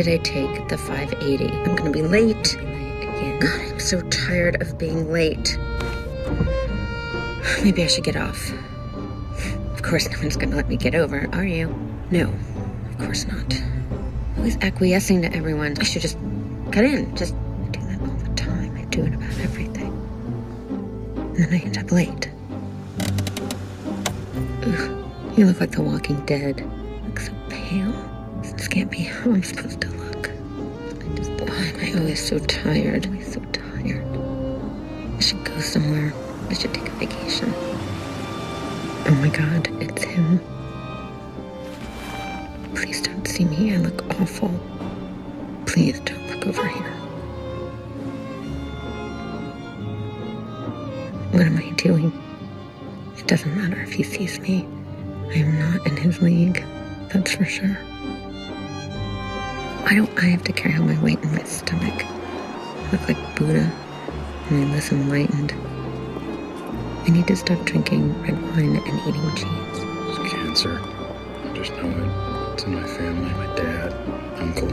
Did I take the 580? I'm gonna be late. God, I'm so tired of being late. Maybe I should get off. Of course, no one's gonna let me get over, are you? No, of course not. Always acquiescing to everyone. I should just cut in. Just I do that all the time. I do it about everything. And then I end up late. Ugh, you look like the walking dead. Look so pale. This can't be how I'm supposed to I always so tired? Always so tired. I should go somewhere. I should take a vacation. Oh my god, it's him. Please don't see me. I look awful. Please don't look over here. What am I doing? It doesn't matter if he sees me. I am not in his league, that's for sure. Why don't I have to carry all my weight in my look like Buddha, and I less enlightened. I need to stop drinking red wine and eating cheese. It's cancer. I just know it. It's in my family, my dad, uncle.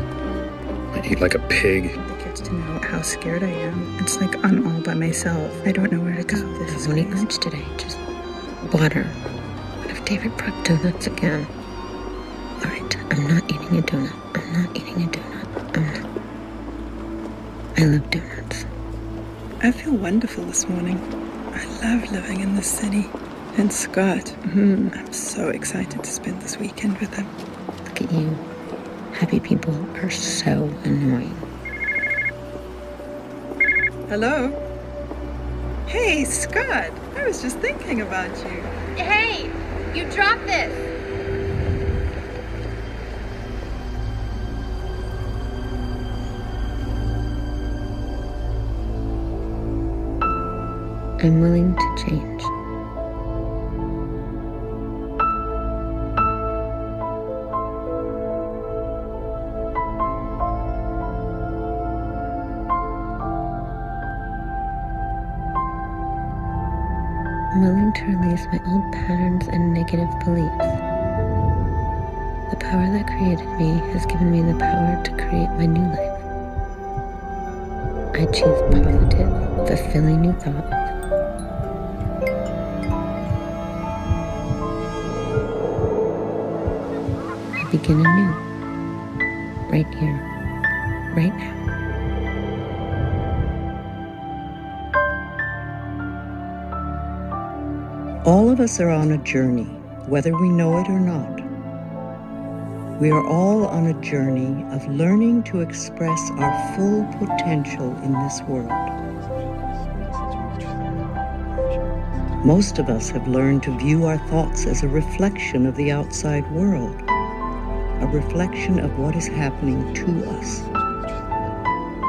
I eat like a pig. The kids to know how scared I am. It's like I'm all by myself. I don't know where to go. This is won't eat lunch today. Just water. What if David brought donuts again? All right, I'm not eating a donut. I'm not eating a donut. I'm not. I love donuts. I feel wonderful this morning. I love living in this city. And Scott, mm, I'm so excited to spend this weekend with him. Look at you. Happy people are so annoying. Hello? Hey, Scott. I was just thinking about you. Hey, you dropped this. I'm willing to change. I'm willing to release my old patterns and negative beliefs. The power that created me has given me the power to create my new life. I choose positive, fulfilling new thoughts. Begin anew, right here, right now. All of us are on a journey, whether we know it or not. We are all on a journey of learning to express our full potential in this world. Most of us have learned to view our thoughts as a reflection of the outside world, reflection of what is happening to us.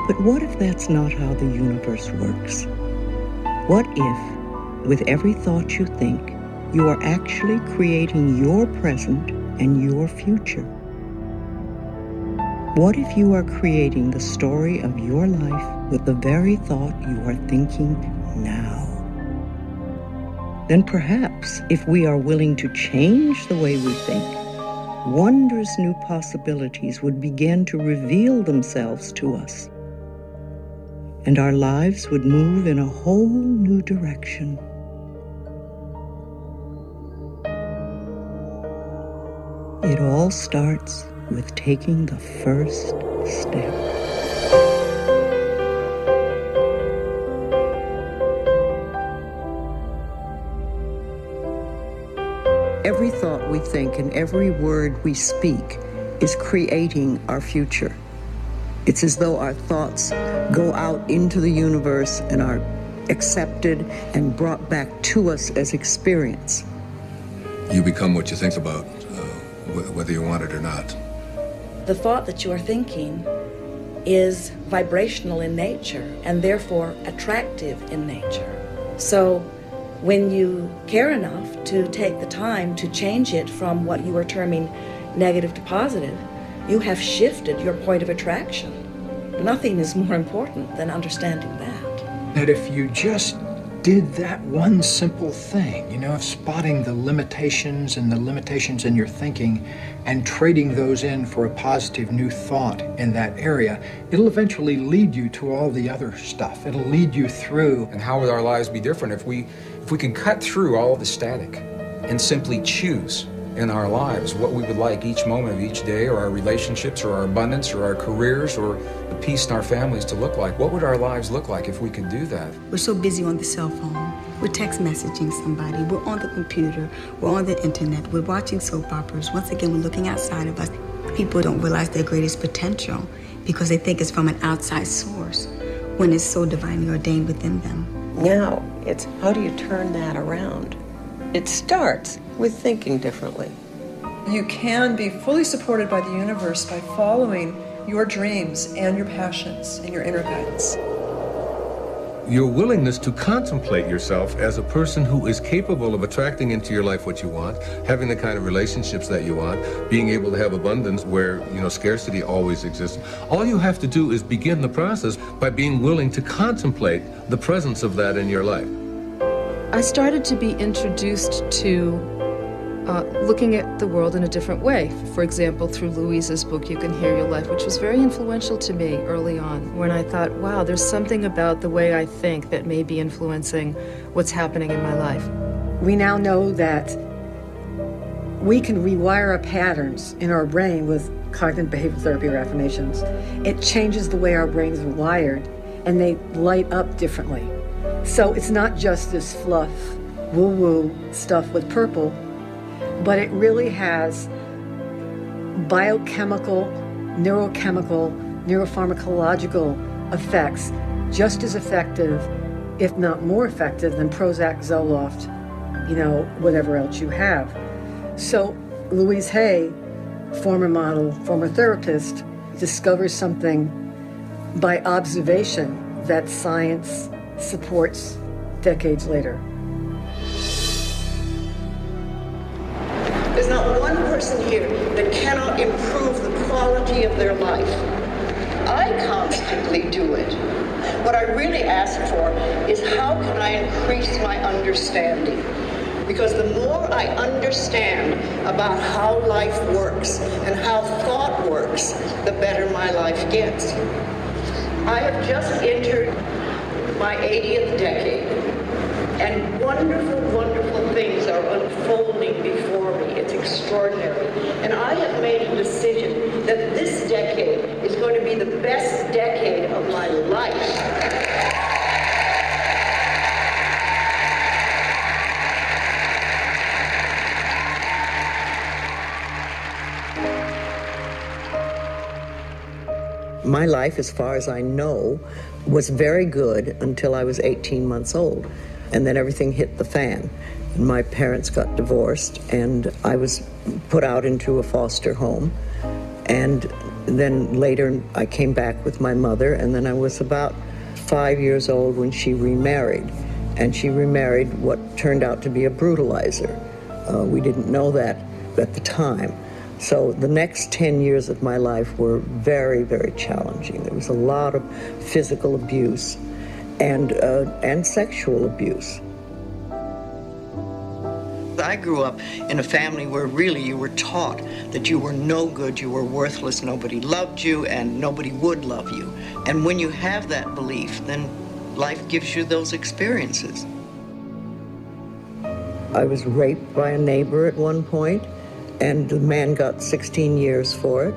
But what if that's not how the universe works? What if with every thought you think, you are actually creating your present and your future. What if you are creating the story of your life with the very thought you are thinking now? Then perhaps, if we are willing to change the way we think, wondrous new possibilities would begin to reveal themselves to us. And our lives would move in a whole new direction. It all starts with taking the first step. Every thought we think and every word we speak is creating our future. It's as though our thoughts go out into the universe and are accepted and brought back to us as experience. You become what you think about, uh, wh- whether you want it or not. The thought that you are thinking is vibrational in nature and therefore attractive in nature. So when you care enough to take the time to change it from what you are terming negative to positive, you have shifted your point of attraction. Nothing is more important than understanding that. that if you just did that one simple thing, you know, of spotting the limitations and the limitations in your thinking and trading those in for a positive new thought in that area, it'll eventually lead you to all the other stuff. It'll lead you through. And how would our lives be different if we if we can cut through all the static and simply choose in our lives what we would like each moment of each day or our relationships or our abundance or our careers or the peace in our families to look like what would our lives look like if we could do that? We're so busy on the cell phone. We're text messaging somebody. We're on the computer. We're on the internet. We're watching soap operas. Once again we're looking outside of us. People don't realize their greatest potential because they think it's from an outside source when it's so divinely ordained within them. Now it's how do you turn that around it starts with thinking differently. You can be fully supported by the universe by following your dreams and your passions and your inner guidance. Your willingness to contemplate yourself as a person who is capable of attracting into your life what you want, having the kind of relationships that you want, being able to have abundance where, you know, scarcity always exists. All you have to do is begin the process by being willing to contemplate the presence of that in your life. I started to be introduced to uh, looking at the world in a different way. For example, through Louise's book, You Can Heal Your Life, which was very influential to me early on, when I thought, wow, there's something about the way I think that may be influencing what's happening in my life. We now know that we can rewire our patterns in our brain with cognitive behavioral therapy or affirmations. It changes the way our brains are wired and they light up differently. So it's not just this fluff, woo woo stuff with purple, but it really has biochemical, neurochemical, neuropharmacological effects just as effective, if not more effective, than Prozac, Zoloft, you know, whatever else you have. So Louise Hay, former model, former therapist, discovers something by observation that science supports decades later. Person here that cannot improve the quality of their life. I constantly do it. What I really ask for is how can I increase my understanding? Because the more I understand about how life works and how thought works, the better my life gets. I have just entered my 80th decade. And wonderful, wonderful things are unfolding before extraordinary. And I have made a decision that this decade is going to be the best decade of my life. My life, as far as I know, was very good until I was 18 months old. And then everything hit the fan. My parents got divorced, and I was put out into a foster home. And then later, I came back with my mother, and then I was about five years old when she remarried. And she remarried what turned out to be a brutalizer. Uh, we didn't know that at the time. So the next 10 years of my life were very, very challenging. There was a lot of physical abuse and, uh, and sexual abuse. I grew up in a family where really you were taught that you were no good, you were worthless, nobody loved you, and nobody would love you. And when you have that belief, then life gives you those experiences. I was raped by a neighbor at one point and the man got 16 years for it.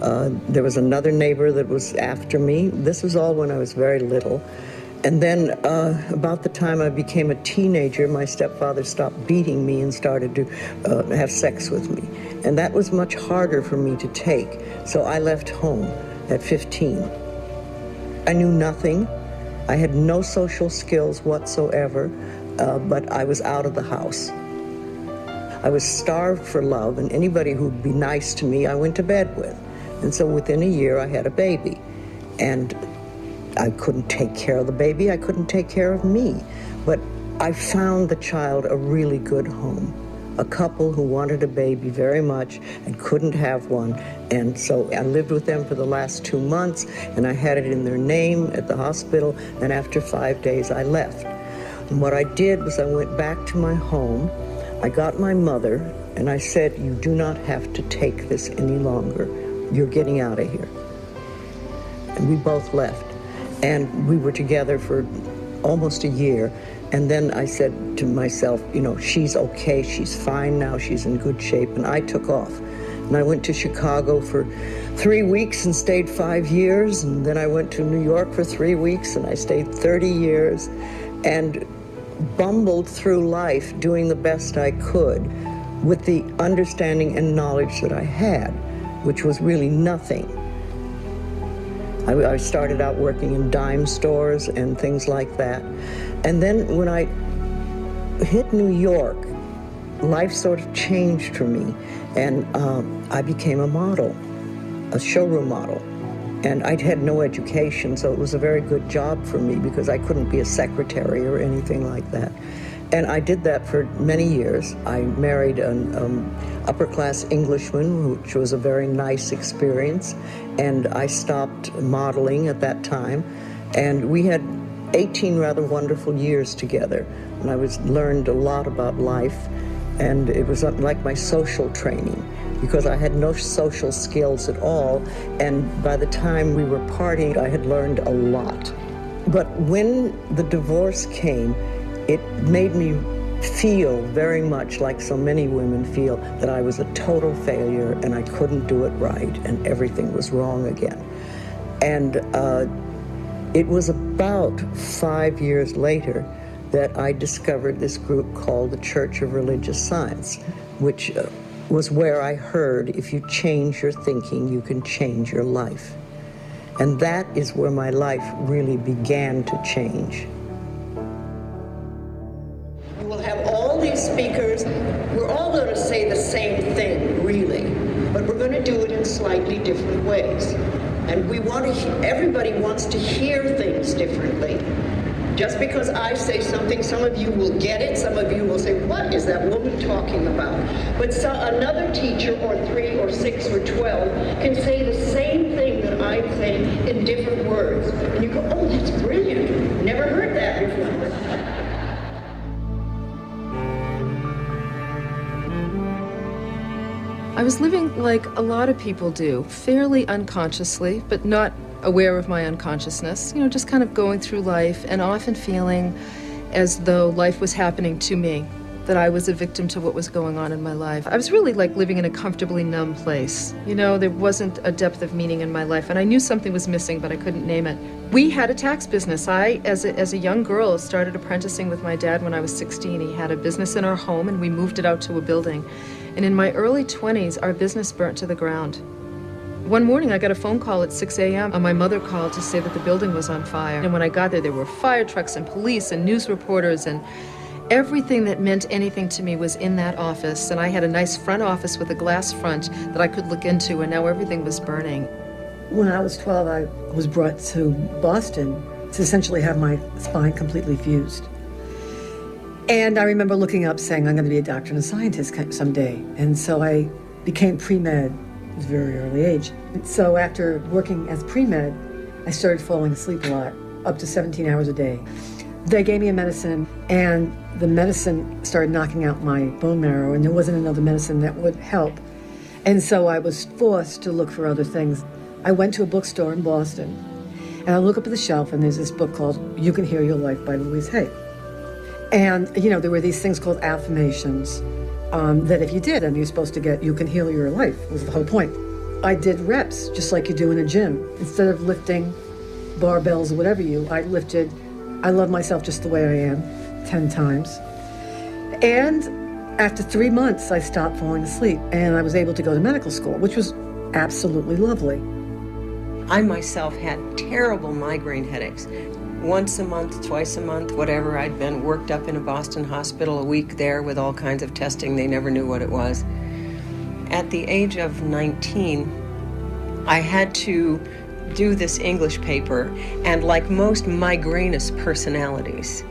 Uh, there was another neighbor that was after me. This was all when I was very little. And then, uh, about the time I became a teenager, my stepfather stopped beating me and started to uh, have sex with me. And that was much harder for me to take. So I left home at 15. I knew nothing. I had no social skills whatsoever, uh, but I was out of the house. I was starved for love, and anybody who'd be nice to me, I went to bed with. And so within a year, I had a baby. And I couldn't take care of the baby, I couldn't take care of me. But I found the child a really good home. A couple who wanted a baby very much and couldn't have one. And so I lived with them for the last two months, and I had it in their name at the hospital. And after five days, I left. And what I did was I went back to my home. I got my mother and I said, You do not have to take this any longer. You're getting out of here. And we both left. And we were together for almost a year. And then I said to myself, you know, she's okay, she's fine now, she's in good shape. And I took off. And I went to Chicago for three weeks and stayed five years. And then I went to New York for three weeks and I stayed 30 years and bumbled through life doing the best I could with the understanding and knowledge that I had, which was really nothing. I, I started out working in dime stores and things like that. And then when I hit New York, life sort of changed for me. And um, I became a model, a showroom model. And I'd had no education, so it was a very good job for me because I couldn't be a secretary or anything like that. And I did that for many years. I married an um, upper class Englishman, which was a very nice experience. And I stopped modeling at that time. And we had 18 rather wonderful years together. And I was learned a lot about life. And it was like my social training because I had no social skills at all. And by the time we were partying, I had learned a lot. But when the divorce came, it made me feel very much like so many women feel that I was a total failure and I couldn't do it right and everything was wrong again. And uh, it was about five years later that I discovered this group called the Church of Religious Science, which uh, was where I heard if you change your thinking, you can change your life. And that is where my life really began to change. Slightly different ways. And we want to, everybody wants to hear things differently. Just because I say something, some of you will get it, some of you will say, what is that woman talking about? But so, another teacher, or three, or six, or 12, can say the same thing that I'm saying in different words. And you go, oh, that's brilliant. Never heard that before. I was living like a lot of people do, fairly unconsciously, but not aware of my unconsciousness, you know, just kind of going through life and often feeling as though life was happening to me, that I was a victim to what was going on in my life. I was really like living in a comfortably numb place. You know, there wasn't a depth of meaning in my life, and I knew something was missing, but I couldn't name it. We had a tax business. I, as a, as a young girl, started apprenticing with my dad when I was 16. He had a business in our home, and we moved it out to a building. And in my early 20s, our business burnt to the ground. One morning, I got a phone call at 6 a.m. and my mother called to say that the building was on fire. And when I got there, there were fire trucks and police and news reporters and everything that meant anything to me was in that office. And I had a nice front office with a glass front that I could look into, and now everything was burning. When I was 12, I was brought to Boston to essentially have my spine completely fused. And I remember looking up saying, I'm going to be a doctor and a scientist someday. And so I became pre med at a very early age. So after working as pre med, I started falling asleep a lot, up to 17 hours a day. They gave me a medicine, and the medicine started knocking out my bone marrow, and there wasn't another medicine that would help. And so I was forced to look for other things. I went to a bookstore in Boston, and I look up at the shelf, and there's this book called You Can Heal Your Life by Louise Hay. And, you know, there were these things called affirmations um, that if you did them, you're supposed to get, you can heal your life, was the whole point. I did reps, just like you do in a gym. Instead of lifting barbells or whatever you, I lifted, I love myself just the way I am, 10 times. And after three months, I stopped falling asleep and I was able to go to medical school, which was absolutely lovely. I myself had terrible migraine headaches once a month, twice a month, whatever. I'd been worked up in a Boston hospital a week there with all kinds of testing. They never knew what it was. At the age of 19, I had to do this English paper, and like most migrainous personalities,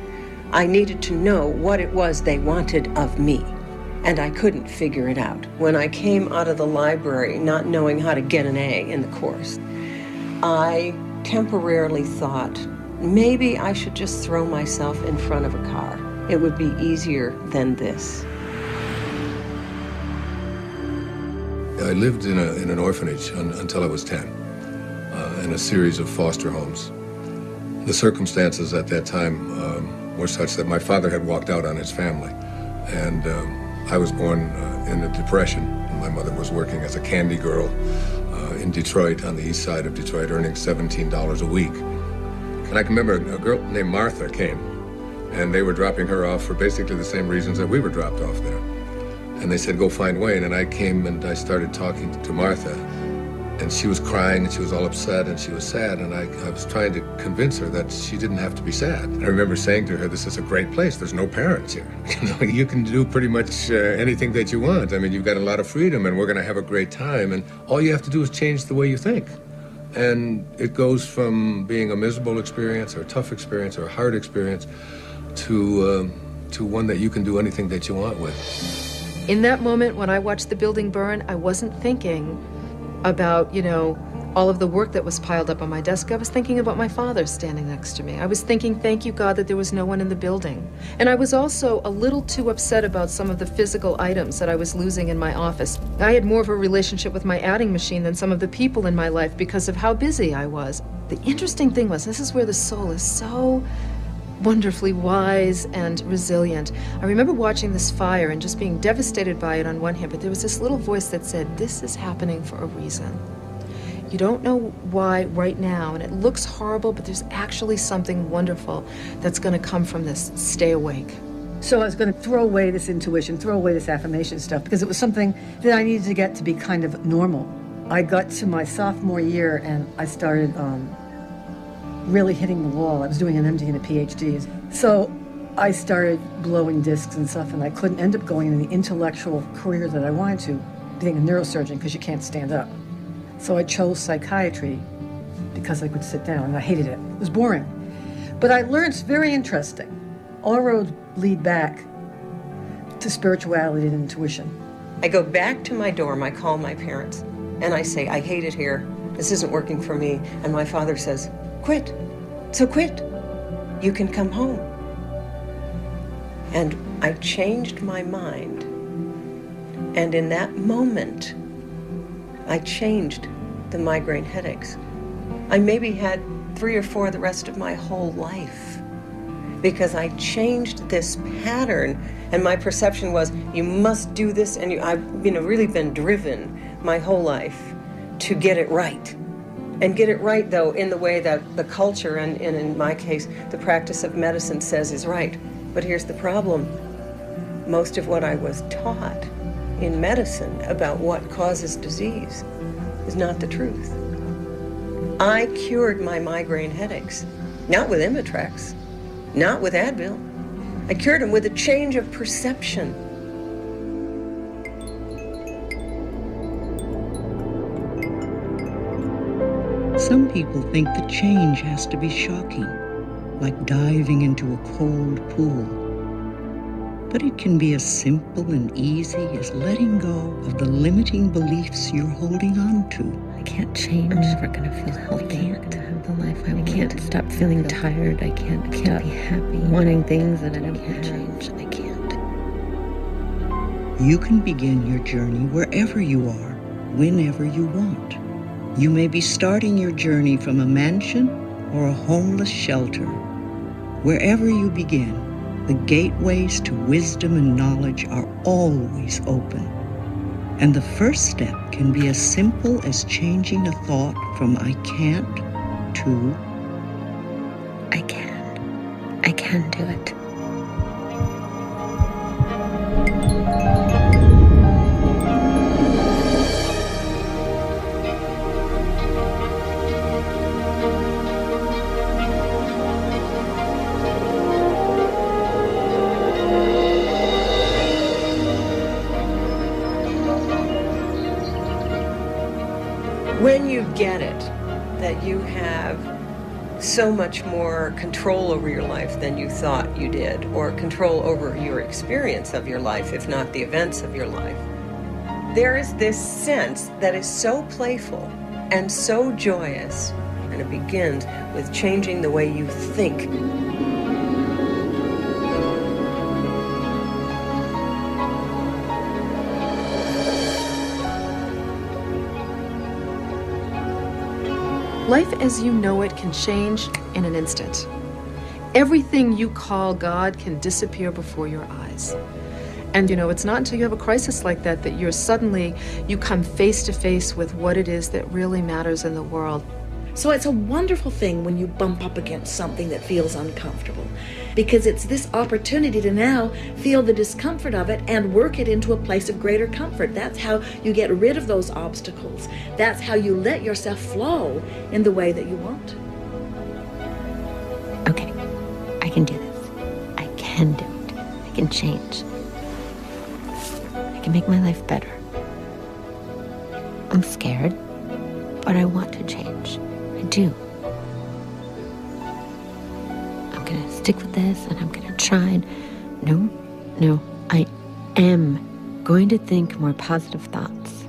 I needed to know what it was they wanted of me. And I couldn't figure it out. When I came out of the library not knowing how to get an A in the course, I temporarily thought maybe I should just throw myself in front of a car. It would be easier than this. I lived in, a, in an orphanage un, until I was 10, uh, in a series of foster homes. The circumstances at that time um, were such that my father had walked out on his family, and um, I was born uh, in the depression. My mother was working as a candy girl uh, in Detroit, on the east side of Detroit, earning $17 a week. And I can remember a girl named Martha came, and they were dropping her off for basically the same reasons that we were dropped off there. And they said, go find Wayne. And I came and I started talking to Martha. And she was crying and she was all upset and she was sad. And I, I was trying to convince her that she didn't have to be sad. I remember saying to her, this is a great place. There's no parents here. You know, you can do pretty much uh, anything that you want. I mean, you've got a lot of freedom and we're going to have a great time. And all you have to do is change the way you think. And it goes from being a miserable experience or a tough experience or a hard experience to, um, to one that you can do anything that you want with. In that moment when I watched the building burn, I wasn't thinking about, you know, all of the work that was piled up on my desk. I was thinking about my father standing next to me. I was thinking, thank you, God, that there was no one in the building. And I was also a little too upset about some of the physical items that I was losing in my office. I had more of a relationship with my adding machine than some of the people in my life because of how busy I was. The interesting thing was, this is where the soul is so wonderfully wise and resilient. I remember watching this fire and just being devastated by it on one hand, but there was this little voice that said, This is happening for a reason. You don't know why right now, and it looks horrible, but there's actually something wonderful that's going to come from this. Stay awake. So I was going to throw away this intuition, throw away this affirmation stuff, because it was something that I needed to get to be kind of normal. I got to my sophomore year and I started um, really hitting the wall. I was doing an MD and a PhD. So I started blowing discs and stuff, and I couldn't end up going in the intellectual career that I wanted to, being a neurosurgeon, because you can't stand up. So I chose psychiatry because I could sit down, and I hated it. It was boring. But I learned it's very interesting. All roads lead back to spirituality and intuition. I go back to my dorm, I call my parents, and I say, I hate it here. This isn't working for me. And my father says, Quit. So quit. You can come home. And I changed my mind. And in that moment, I changed the migraine headaches. I maybe had three or four the rest of my whole life because I changed this pattern and my perception was you must do this and you, I've you know really been driven my whole life to get it right. And get it right though in the way that the culture and, and in my case the practice of medicine says is right. But here's the problem. Most of what i was taught in medicine about what causes disease is not the truth. I cured my migraine headaches not with imitrex not with advil. I cured them with a change of perception. Some people think the change has to be shocking, like diving into a cold pool. But it can be as simple and easy as letting go of the limiting beliefs you're holding on to. I can't change. I'm never going to feel healthy. I can't have the life I, I can't stop feeling tired. I can't, I can't be happy. Wanting things that I don't can't change. I can't. You can begin your journey wherever you are, whenever you want. You may be starting your journey from a mansion or a homeless shelter. Wherever you begin, the gateways to wisdom and knowledge are always open. And the first step can be as simple as changing a thought from I can't to I can. I can do it. Much more control over your life than you thought you did, or control over your experience of your life, if not the events of your life, there is this sense that is so playful and so joyous and it begins with changing the way you think. Life as you know it can change in an instant. Everything you call God can disappear before your eyes. And you know, it's not until you have a crisis like that that you're suddenly you come face to face with what it is that really matters in the world. So it's a wonderful thing when you bump up against something that feels uncomfortable because it's this opportunity to now feel the discomfort of it and work it into a place of greater comfort. That's how you get rid of those obstacles. That's how you let yourself flow in the way that you want. Okay, I can do this. I can do it. I can change. I can make my life better. I'm scared, but I want to change. I do. I'm gonna stick with this and I'm gonna try and. No, no, I am going to think more positive thoughts.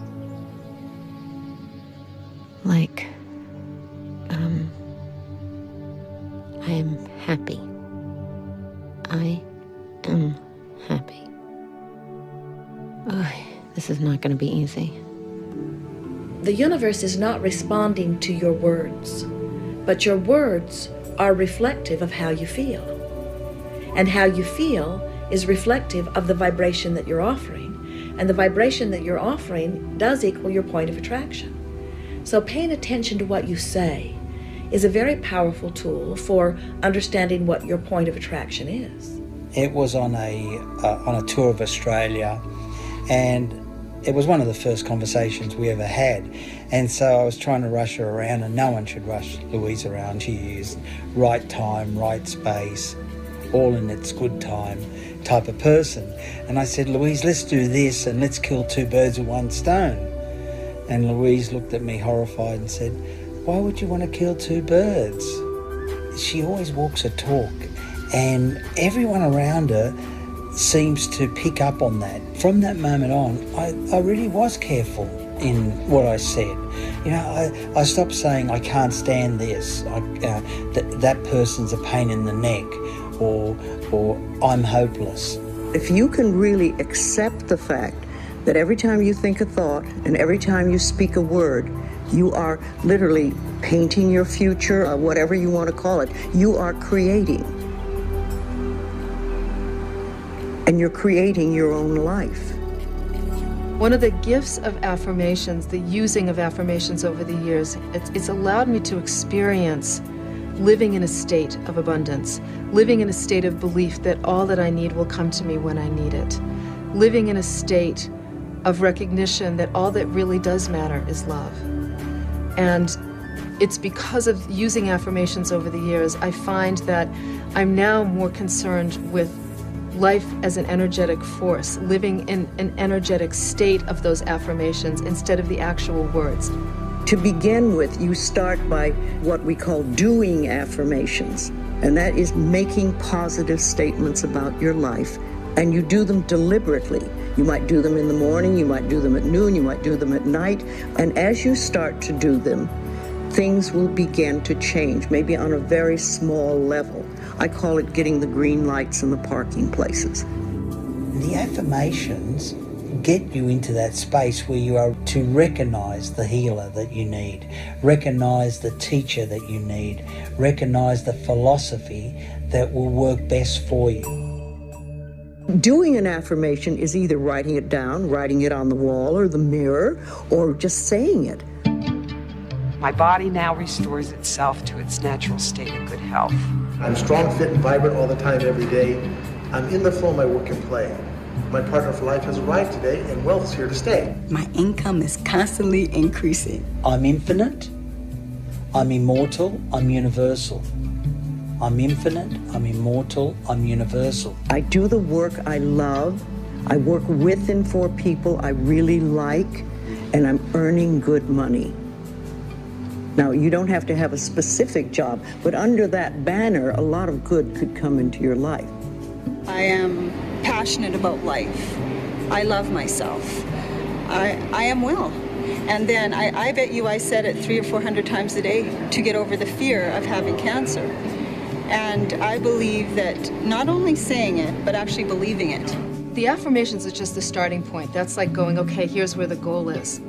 Like, um, I am happy. I am happy. Ugh, this is not going to be easy. The universe is not responding to your words, but your words are reflective of how you feel. And how you feel is reflective of the vibration that you're offering. And the vibration that you're offering does equal your point of attraction. So paying attention to what you say is a very powerful tool for understanding what your point of attraction is. It was on a uh, on a tour of Australia, and it was one of the first conversations we ever had. And so I was trying to rush her around, and no one should rush Louise around. She is right time, right space, all in its good time type of person. And I said, Louise, let's do this and let's kill two birds with one stone. And Louise looked at me horrified and said, Why would you want to kill two birds? She always walks a talk, and everyone around her seems to pick up on that. From that moment on, I, I really was careful in what I said. You know, I, I stopped saying, I can't stand this, I, uh, th- that person's a pain in the neck, or, or I'm hopeless. If you can really accept the fact that every time you think a thought and every time you speak a word, you are literally painting your future, or whatever you want to call it, you are creating. And you're creating your own life. One of the gifts of affirmations, the using of affirmations over the years, it's, it's allowed me to experience living in a state of abundance, living in a state of belief that all that I need will come to me when I need it, living in a state of recognition that all that really does matter is love. And it's because of using affirmations over the years, I find that I'm now more concerned with life as an energetic force, living in an energetic state of those affirmations instead of the actual words. To begin with, you start by what we call doing affirmations, and that is making positive statements about your life, and you do them deliberately. You might do them in the morning, you might do them at noon, you might do them at night, and as you start to do them, things will begin to change, maybe on a very small level. I call it getting the green lights in the parking places. The affirmations get you into that space where you are to recognize the healer that you need, recognize the teacher that you need, recognize the philosophy that will work best for you. Doing an affirmation is either writing it down, writing it on the wall or the mirror, or just saying it. My body now restores itself to its natural state of good health. I'm strong, fit, and vibrant all the time, every day. I'm in the flow of my work and play. My partner for life has arrived today, and wealth is here to stay. My income is constantly increasing. I'm infinite, I'm immortal, I'm universal. I'm infinite, I'm immortal, I'm universal. I do the work I love. I work with and for people I really like, and I'm earning good money. Now, you don't have to have a specific job, but under that banner, a lot of good could come into your life. I am passionate about life. I love myself. I, I am well. And then I, I bet you I said it three or four hundred times a day to get over the fear of having cancer. And I believe that not only saying it, but actually believing it. The affirmations is just the starting point. That's like going, okay, here's where the goal is.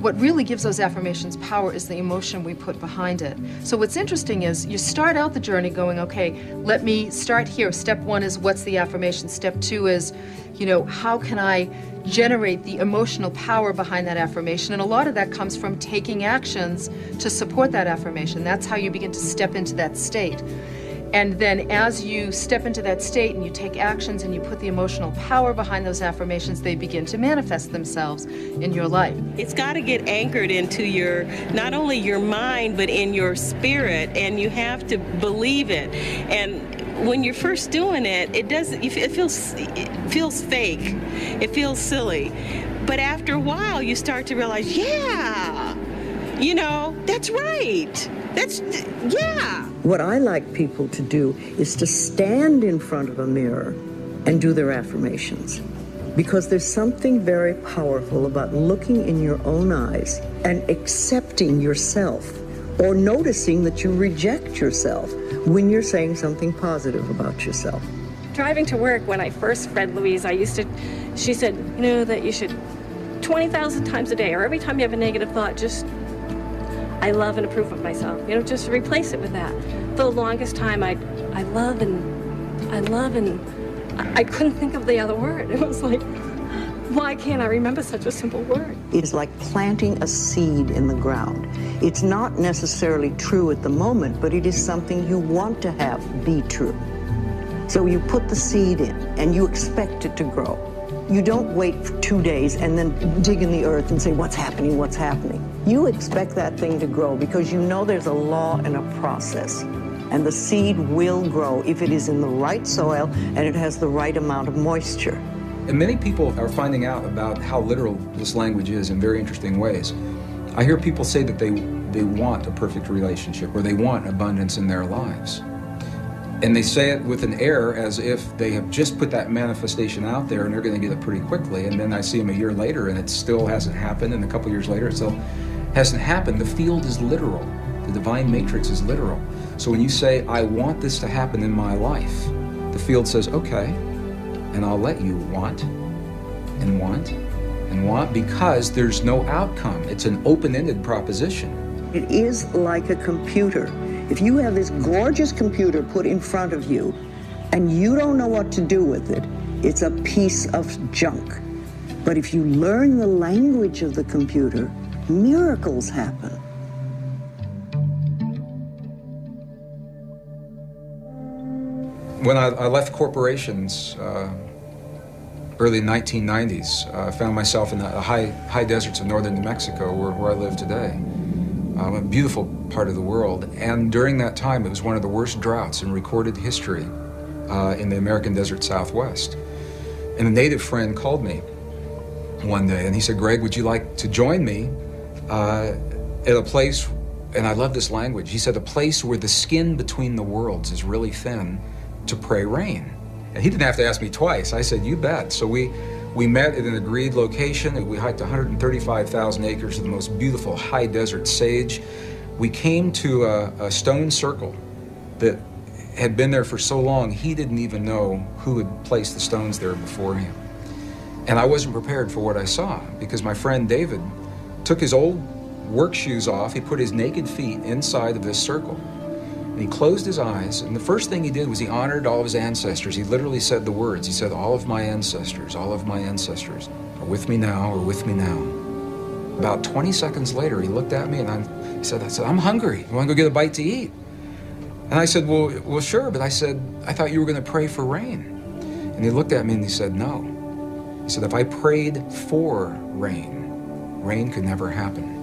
What really gives those affirmations power is the emotion we put behind it. So, what's interesting is you start out the journey going, okay, let me start here. Step one is what's the affirmation? Step two is, you know, how can I generate the emotional power behind that affirmation? And a lot of that comes from taking actions to support that affirmation. That's how you begin to step into that state. And then as you step into that state and you take actions and you put the emotional power behind those affirmations, they begin to manifest themselves in your life. It's got to get anchored into your, not only your mind, but in your spirit, and you have to believe it. And when you're first doing it, it doesn't, it feels, it feels fake. It feels silly. But after a while, you start to realize, yeah, you know, that's right. That's, yeah. What I like people to do is to stand in front of a mirror and do their affirmations. Because there's something very powerful about looking in your own eyes and accepting yourself or noticing that you reject yourself when you're saying something positive about yourself. Driving to work, when I first read Louise, I used to, she said, you know, that you should 20,000 times a day, or every time you have a negative thought, just I love and approve of myself. You know, just replace it with that. For the longest time, I, I love and I love and I, I couldn't think of the other word. It was like, why can't I remember such a simple word? It's like planting a seed in the ground. It's not necessarily true at the moment, but it is something you want to have be true. So you put the seed in and you expect it to grow. You don't wait for two days and then dig in the earth and say, what's happening, what's happening. You expect that thing to grow because you know there's a law and a process. And the seed will grow if it is in the right soil and it has the right amount of moisture. And many people are finding out about how literal this language is in very interesting ways. I hear people say that they, they want a perfect relationship or they want abundance in their lives. And they say it with an air as if they have just put that manifestation out there and they're going to get it pretty quickly. And then I see them a year later and it still hasn't happened. And a couple years later, it still hasn't happened. The field is literal, the divine matrix is literal. So when you say, I want this to happen in my life, the field says, okay, and I'll let you want and want and want because there's no outcome. It's an open ended proposition. It is like a computer. If you have this gorgeous computer put in front of you and you don't know what to do with it, it's a piece of junk. But if you learn the language of the computer, miracles happen. When I, I left corporations, uh, early 1990s, I uh, found myself in the high, high deserts of northern New Mexico, where, where I live today. Um, a beautiful part of the world. And during that time, it was one of the worst droughts in recorded history uh, in the American desert Southwest. And a native friend called me one day and he said, Gregg, would you like to join me uh, at a place, and I love this language. He said, a place where the skin between the worlds is really thin to pray rain. And he didn't have to ask me twice. I said, you bet. So we, we met at an agreed location. We hiked 135,000 acres of the most beautiful high desert sage. We came to a, a stone circle that had been there for so long, he didn't even know who had placed the stones there before him. And I wasn't prepared for what I saw because my friend David took his old work shoes off. He put his naked feet inside of this circle. And he closed his eyes. And the first thing he did was he honored all of his ancestors. He literally said the words. He said, All of my ancestors, all of my ancestors are with me now, are with me now. About 20 seconds later, he looked at me and I, he said, I said, I'm hungry. You want to go get a bite to eat? And I said, well, well, sure. But I said, I thought you were going to pray for rain. And he looked at me and he said, no. He said, if I prayed for rain, rain could never happen.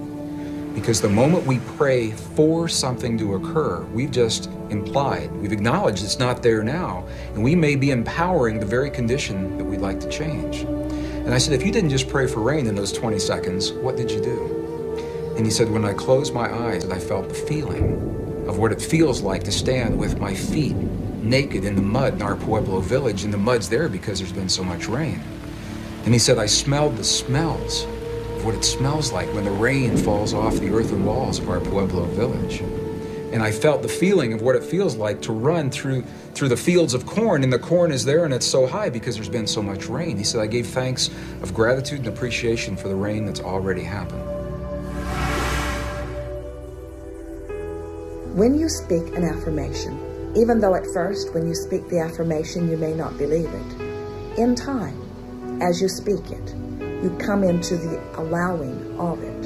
Because the moment we pray for something to occur, we've just implied, we've acknowledged it's not there now, and we may be empowering the very condition that we'd like to change. And I said, if you didn't just pray for rain in those 20 seconds, what did you do? And he said, when I closed my eyes, I felt the feeling of what it feels like to stand with my feet naked in the mud in our Pueblo village, and the mud's there because there's been so much rain. And he said, I smelled the smells what it smells like when the rain falls off the earthen walls of our Pueblo village. And I felt the feeling of what it feels like to run through through the fields of corn, and the corn is there and it's so high because there's been so much rain. He said, I gave thanks of gratitude and appreciation for the rain that's already happened. When you speak an affirmation, even though at first when you speak the affirmation you may not believe it, in time, as you speak it, you come into the allowing of it.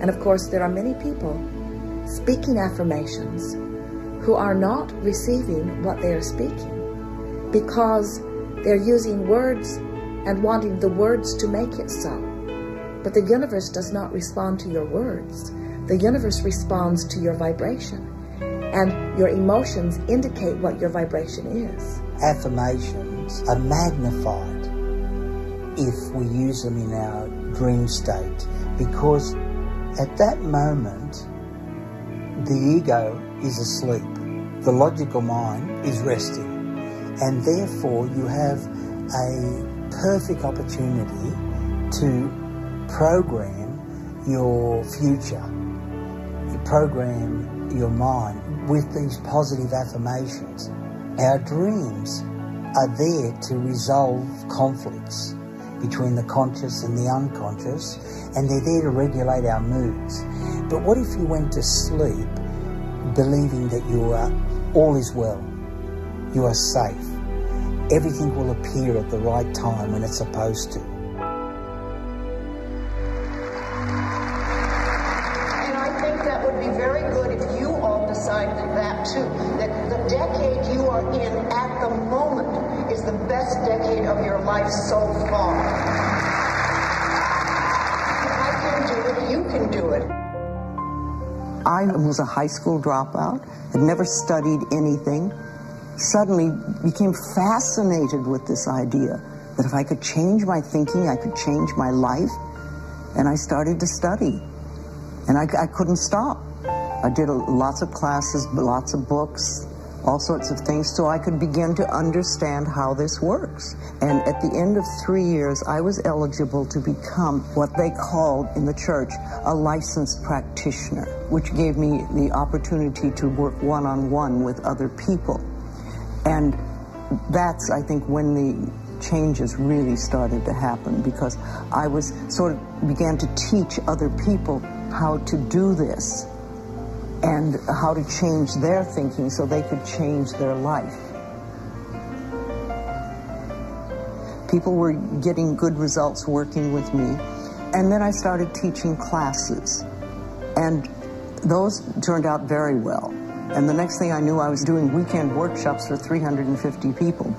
And of course, there are many people speaking affirmations who are not receiving what they are speaking because they're using words and wanting the words to make it so. But the universe does not respond to your words. The universe responds to your vibration. And your emotions indicate what your vibration is. Affirmations are magnified if we use them in our dream state because at that moment the ego is asleep. The logical mind is resting. And therefore you have a perfect opportunity to program your future. You program your mind with these positive affirmations. Our dreams are there to resolve conflicts between the conscious and the unconscious, and they're there to regulate our moods. But what if you went to sleep believing that you are all is well, you are safe, everything will appear at the right time when it's supposed to. Decide that too. That the decade you are in at the moment is the best decade of your life so far. If I can do it, you can do it. I was a high school dropout, had never studied anything, suddenly became fascinated with this idea that if I could change my thinking, I could change my life. And I started to study. And I, I couldn't stop. I did lots of classes, lots of books, all sorts of things, so I could begin to understand how this works. And at the end of three years, I was eligible to become what they called in the church a licensed practitioner, which gave me the opportunity to work one on one with other people. And that's, I think, when the changes really started to happen because I was sort of began to teach other people how to do this and how to change their thinking so they could change their life. People were getting good results working with me. And then I started teaching classes. And those turned out very well. And the next thing I knew, I was doing weekend workshops for 350 people.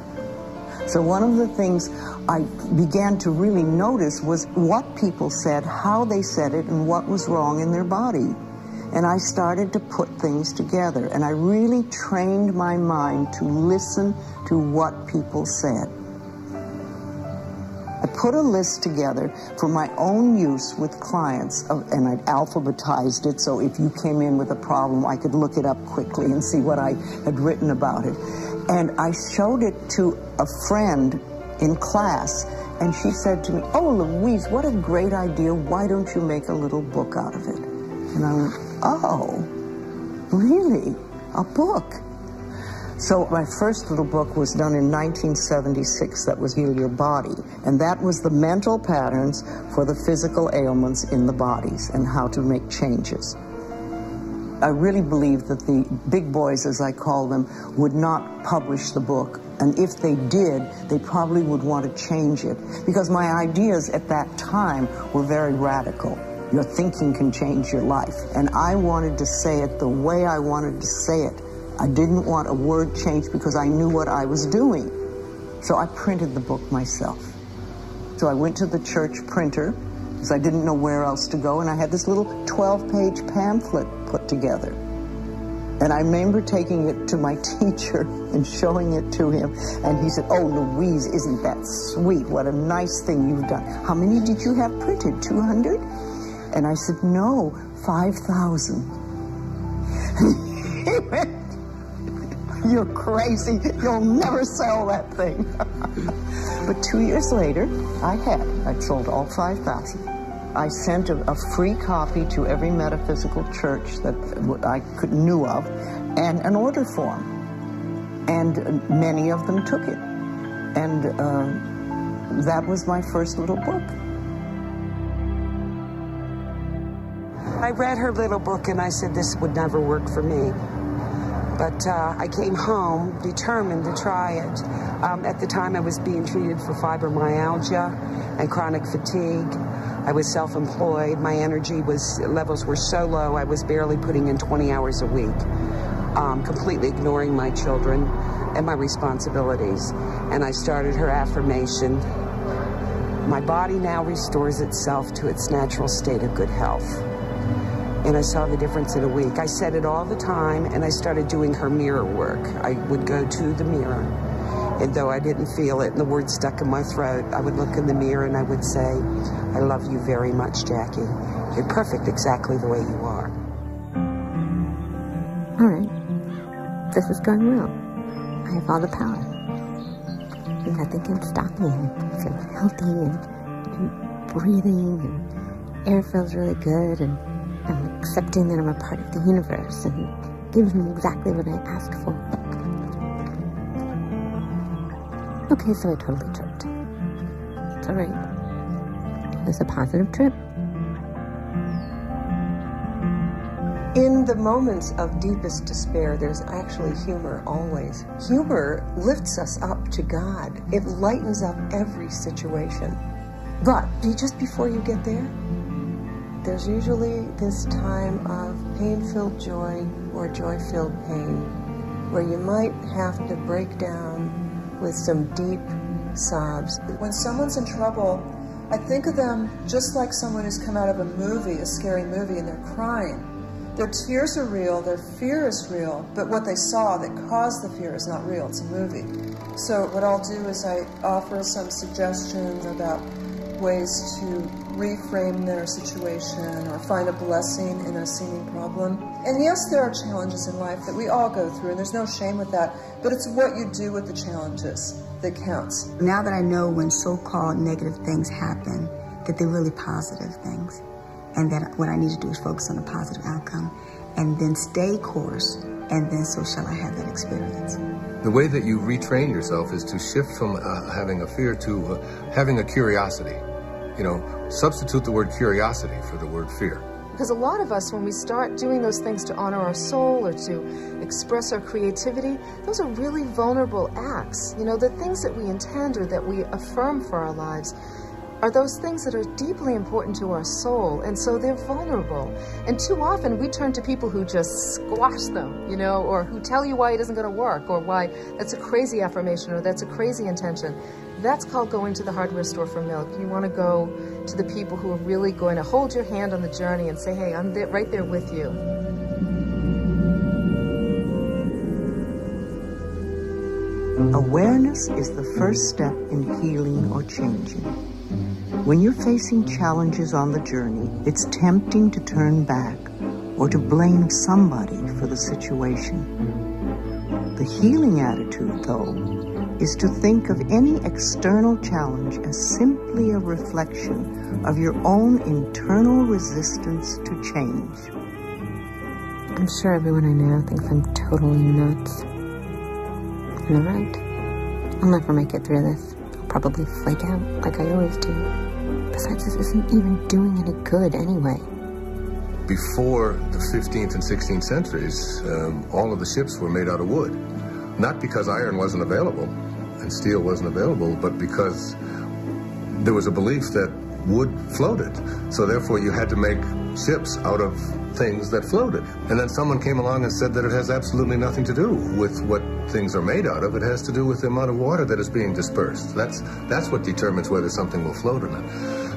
So one of the things I began to really notice was what people said, how they said it, and what was wrong in their body. And I started to put things together. And I really trained my mind to listen to what people said. I put a list together for my own use with clients, of, and I'd alphabetized it so if you came in with a problem, I could look it up quickly and see what I had written about it. And I showed it to a friend in class, and she said to me, Oh, Louise, what a great idea. Why don't you make a little book out of it? And I went, Oh, really? A book? So my first little book was done in 1976 that was Heal Your Body. And that was the mental patterns for the physical ailments in the bodies and how to make changes. I really believe that the big boys, as I call them, would not publish the book. And if they did, they probably would want to change it. Because my ideas at that time were very radical. Your thinking can change your life. And I wanted to say it the way I wanted to say it. I didn't want a word changed because I knew what I was doing. So I printed the book myself. So I went to the church printer because I didn't know where else to go, and I had this little 12-page pamphlet put together. And I remember taking it to my teacher and showing it to him, and he said, oh, Louise, isn't that sweet? What a nice thing you've done. How many did you have printed, 200? And I said, no, 5,000. he went, you're crazy. You'll never sell that thing. but two years later, I had. I'd sold all 5,000. I sent a, a, free copy to every metaphysical church that I could, knew of and an order form. And many of them took it. And uh, that was my first little book. I read her little book and I said this would never work for me. But uh, I came home determined to try it. Um, at the time, I was being treated for fibromyalgia and chronic fatigue. I was self-employed. My energy was levels were so low. I was barely putting in 20 hours a week, um, completely ignoring my children and my responsibilities. And I started her affirmation. My body now restores itself to its natural state of good health and I saw the difference in a week. I said it all the time, and I started doing her mirror work. I would go to the mirror, and though I didn't feel it and the words stuck in my throat, I would look in the mirror and I would say, I love you very much, Jackie. You're perfect exactly the way you are. All right. This is going well. I have all the power. Nothing can stop me. I feel healthy and, and breathing, and air feels really good, and accepting that I'm a part of the universe and gives me exactly what I asked for. Okay, so I totally tripped. It's alright. It was a positive trip. In the moments of deepest despair, there's actually humor always. Humor lifts us up to God. It lightens up every situation. But just before you get there, there's usually this time of pain-filled joy or joy-filled pain where you might have to break down with some deep sobs. When someone's in trouble, I think of them just like someone who's come out of a movie, a scary movie, and they're crying. Their tears are real, their fear is real, but what they saw that caused the fear is not real, it's a movie. So what I'll do is I offer some suggestions about ways to reframe their situation or find a blessing in a seeming problem. And yes, there are challenges in life that we all go through, and there's no shame with that, but it's what you do with the challenges that counts. Now that I know when so called negative things happen, that they're really positive things, and that what I need to do is focus on a positive outcome, and then stay course, and then so shall I have that experience. The way that you retrain yourself is to shift from uh, having a fear to uh, having a curiosity. You know, substitute the word curiosity for the word fear. Because a lot of us, when we start doing those things to honor our soul or to express our creativity, those are really vulnerable acts. You know, the things that we intend or that we affirm for our lives are those things that are deeply important to our soul, and so they're vulnerable. And too often we turn to people who just squash them, you know, or who tell you why it isn't going to work, or why that's a crazy affirmation, or that's a crazy intention. That's called going to the hardware store for milk. You want to go to the people who are really going to hold your hand on the journey and say, hey, I'm there, right there with you. Awareness is the first step in healing or changing. When you're facing challenges on the journey, it's tempting to turn back or to blame somebody for the situation. The healing attitude, though, is to think of any external challenge as simply a reflection of your own internal resistance to change. I'm sure everyone I know thinks I'm totally nuts. And they're right. I'll never make it through this. I'll probably flake out like I always do. Besides, this isn't even doing any good anyway. Before the 15th and 16th centuries, um, all of the ships were made out of wood. Not because iron wasn't available, and steel wasn't available, but because there was a belief that wood floated. So therefore you had to make ships out of things that floated. And then someone came along and said that it has absolutely nothing to do with what things are made out of. It has to do with the amount of water that is being dispersed. That's that's what determines whether something will float or not.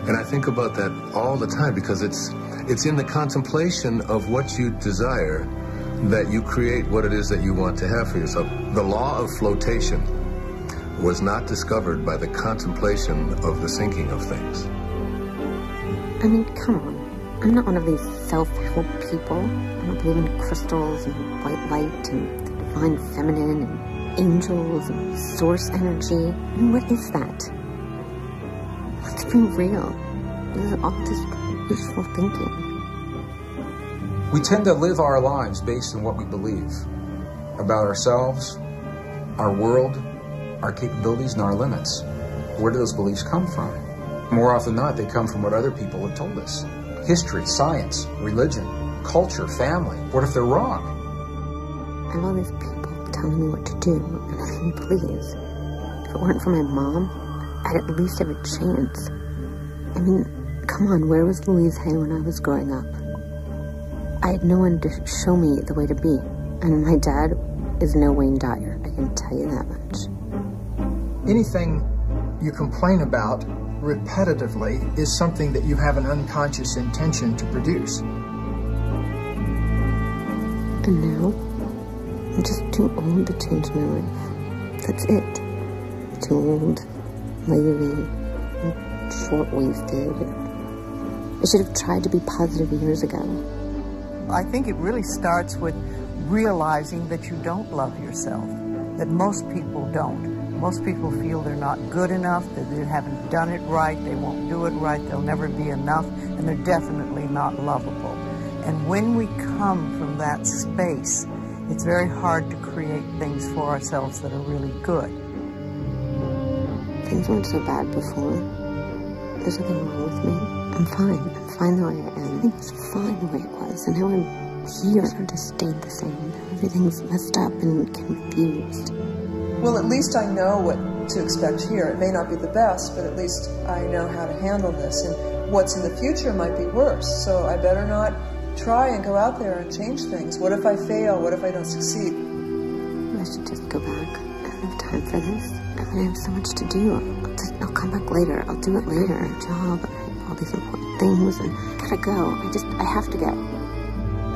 And I think about that all the time because it's it's in the contemplation of what you desire that you create what it is that you want to have for yourself. The law of flotation was not discovered by the contemplation of the sinking of things. I mean, come on. I'm not one of these self-help people. I don't believe in crystals and white light and the divine feminine and angels and source energy. I mean, what is that? Let's be real. This is all just wishful thinking. We tend to live our lives based on what we believe about ourselves, our world, our capabilities, and our limits. Where do those beliefs come from? More often than not, they come from what other people have told us history, science, religion, culture, family. What if they're wrong? I have all these people telling me what to do, and I please. If it weren't for my mom, I'd at least have a chance. I mean, come on, where was Louise Hay when I was growing up? I had no one to show me the way to be, and my dad is no Wayne Dyer, I can tell you that much. Anything you complain about repetitively is something that you have an unconscious intention to produce. And now, I'm just too old to change my life. That's it. Too old, lazy, short-waisted. I should have tried to be positive years ago. I think it really starts with realizing that you don't love yourself, that most people don't. Most people feel they're not good enough, that they haven't done it right, they won't do it right, they'll never be enough, and they're definitely not lovable. And when we come from that space, it's very hard to create things for ourselves that are really good. Things weren't so bad before. There's nothing wrong with me. I'm fine. I'm fine the way I am. Everything's fine the way it was. And now I'm here. It just stayed the same. Everything's messed up and confused. Well, at least I know what to expect here. It may not be the best, but at least I know how to handle this. And what's in the future might be worse. So I better not try and go out there and change things. What if I fail? What if I don't succeed? I should just go back. I don't have time for this. I mean, I have so much to do. I'll, just, I'll come back later. I'll do it later. Job, all these important things, and I gotta go. I just, I have to go.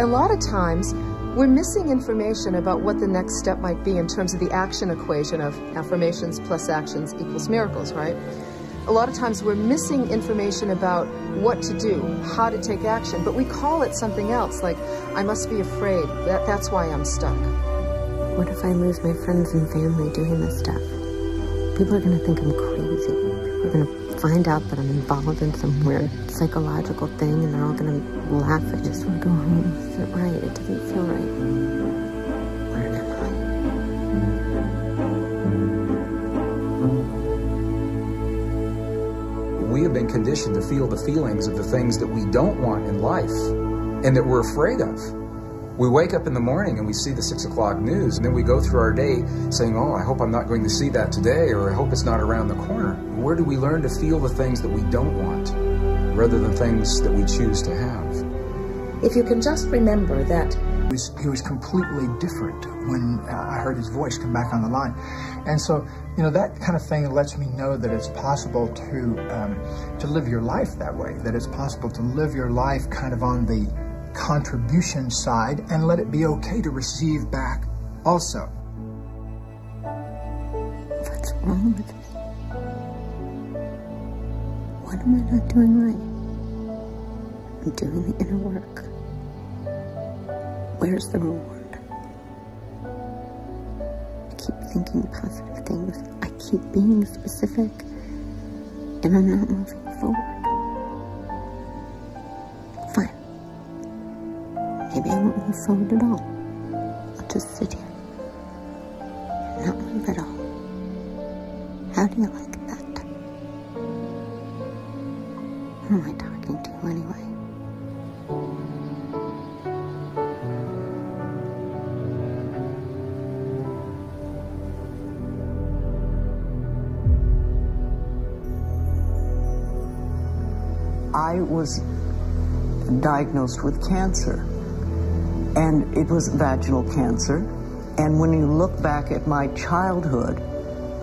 A lot of times, we're missing information about what the next step might be in terms of the action equation of affirmations plus actions equals miracles, right? A lot of times we're missing information about what to do, how to take action, but we call it something else, like, I must be afraid. That, that's why I'm stuck. What if I lose my friends and family doing this stuff? People are going to think I'm crazy. People are to find out that I'm involved in some weird psychological thing and they're all to laugh. I just want to go home. Is it right? It doesn't feel right. Where am I? We have been conditioned to feel the feelings of the things that we don't want in life and that we're afraid of. We wake up in the morning and we see the six o'clock news, and then we go through our day saying, Oh, I hope I'm not going to see that today, or I hope it's not around the corner. Where do we learn to feel the things that we don't want rather than things that we choose to have? If you can just remember that He was, he was completely different when uh, I heard his voice come back on the line. And so, you know, that kind of thing lets me know that it's possible to, um, to live your life that way, that it's possible to live your life kind of on the contribution side and let it be okay to receive back also. What's wrong with me? What am I not doing right? I'm doing the inner work. Where's the reward? I keep thinking positive things. I keep being specific. And I'm not moving forward. Maybe I won't move forward at all. I'll just sit here. And not move at all. How do you like that? Who am I talking to anyway? I was diagnosed with cancer, and it was vaginal cancer. And when you look back at my childhood,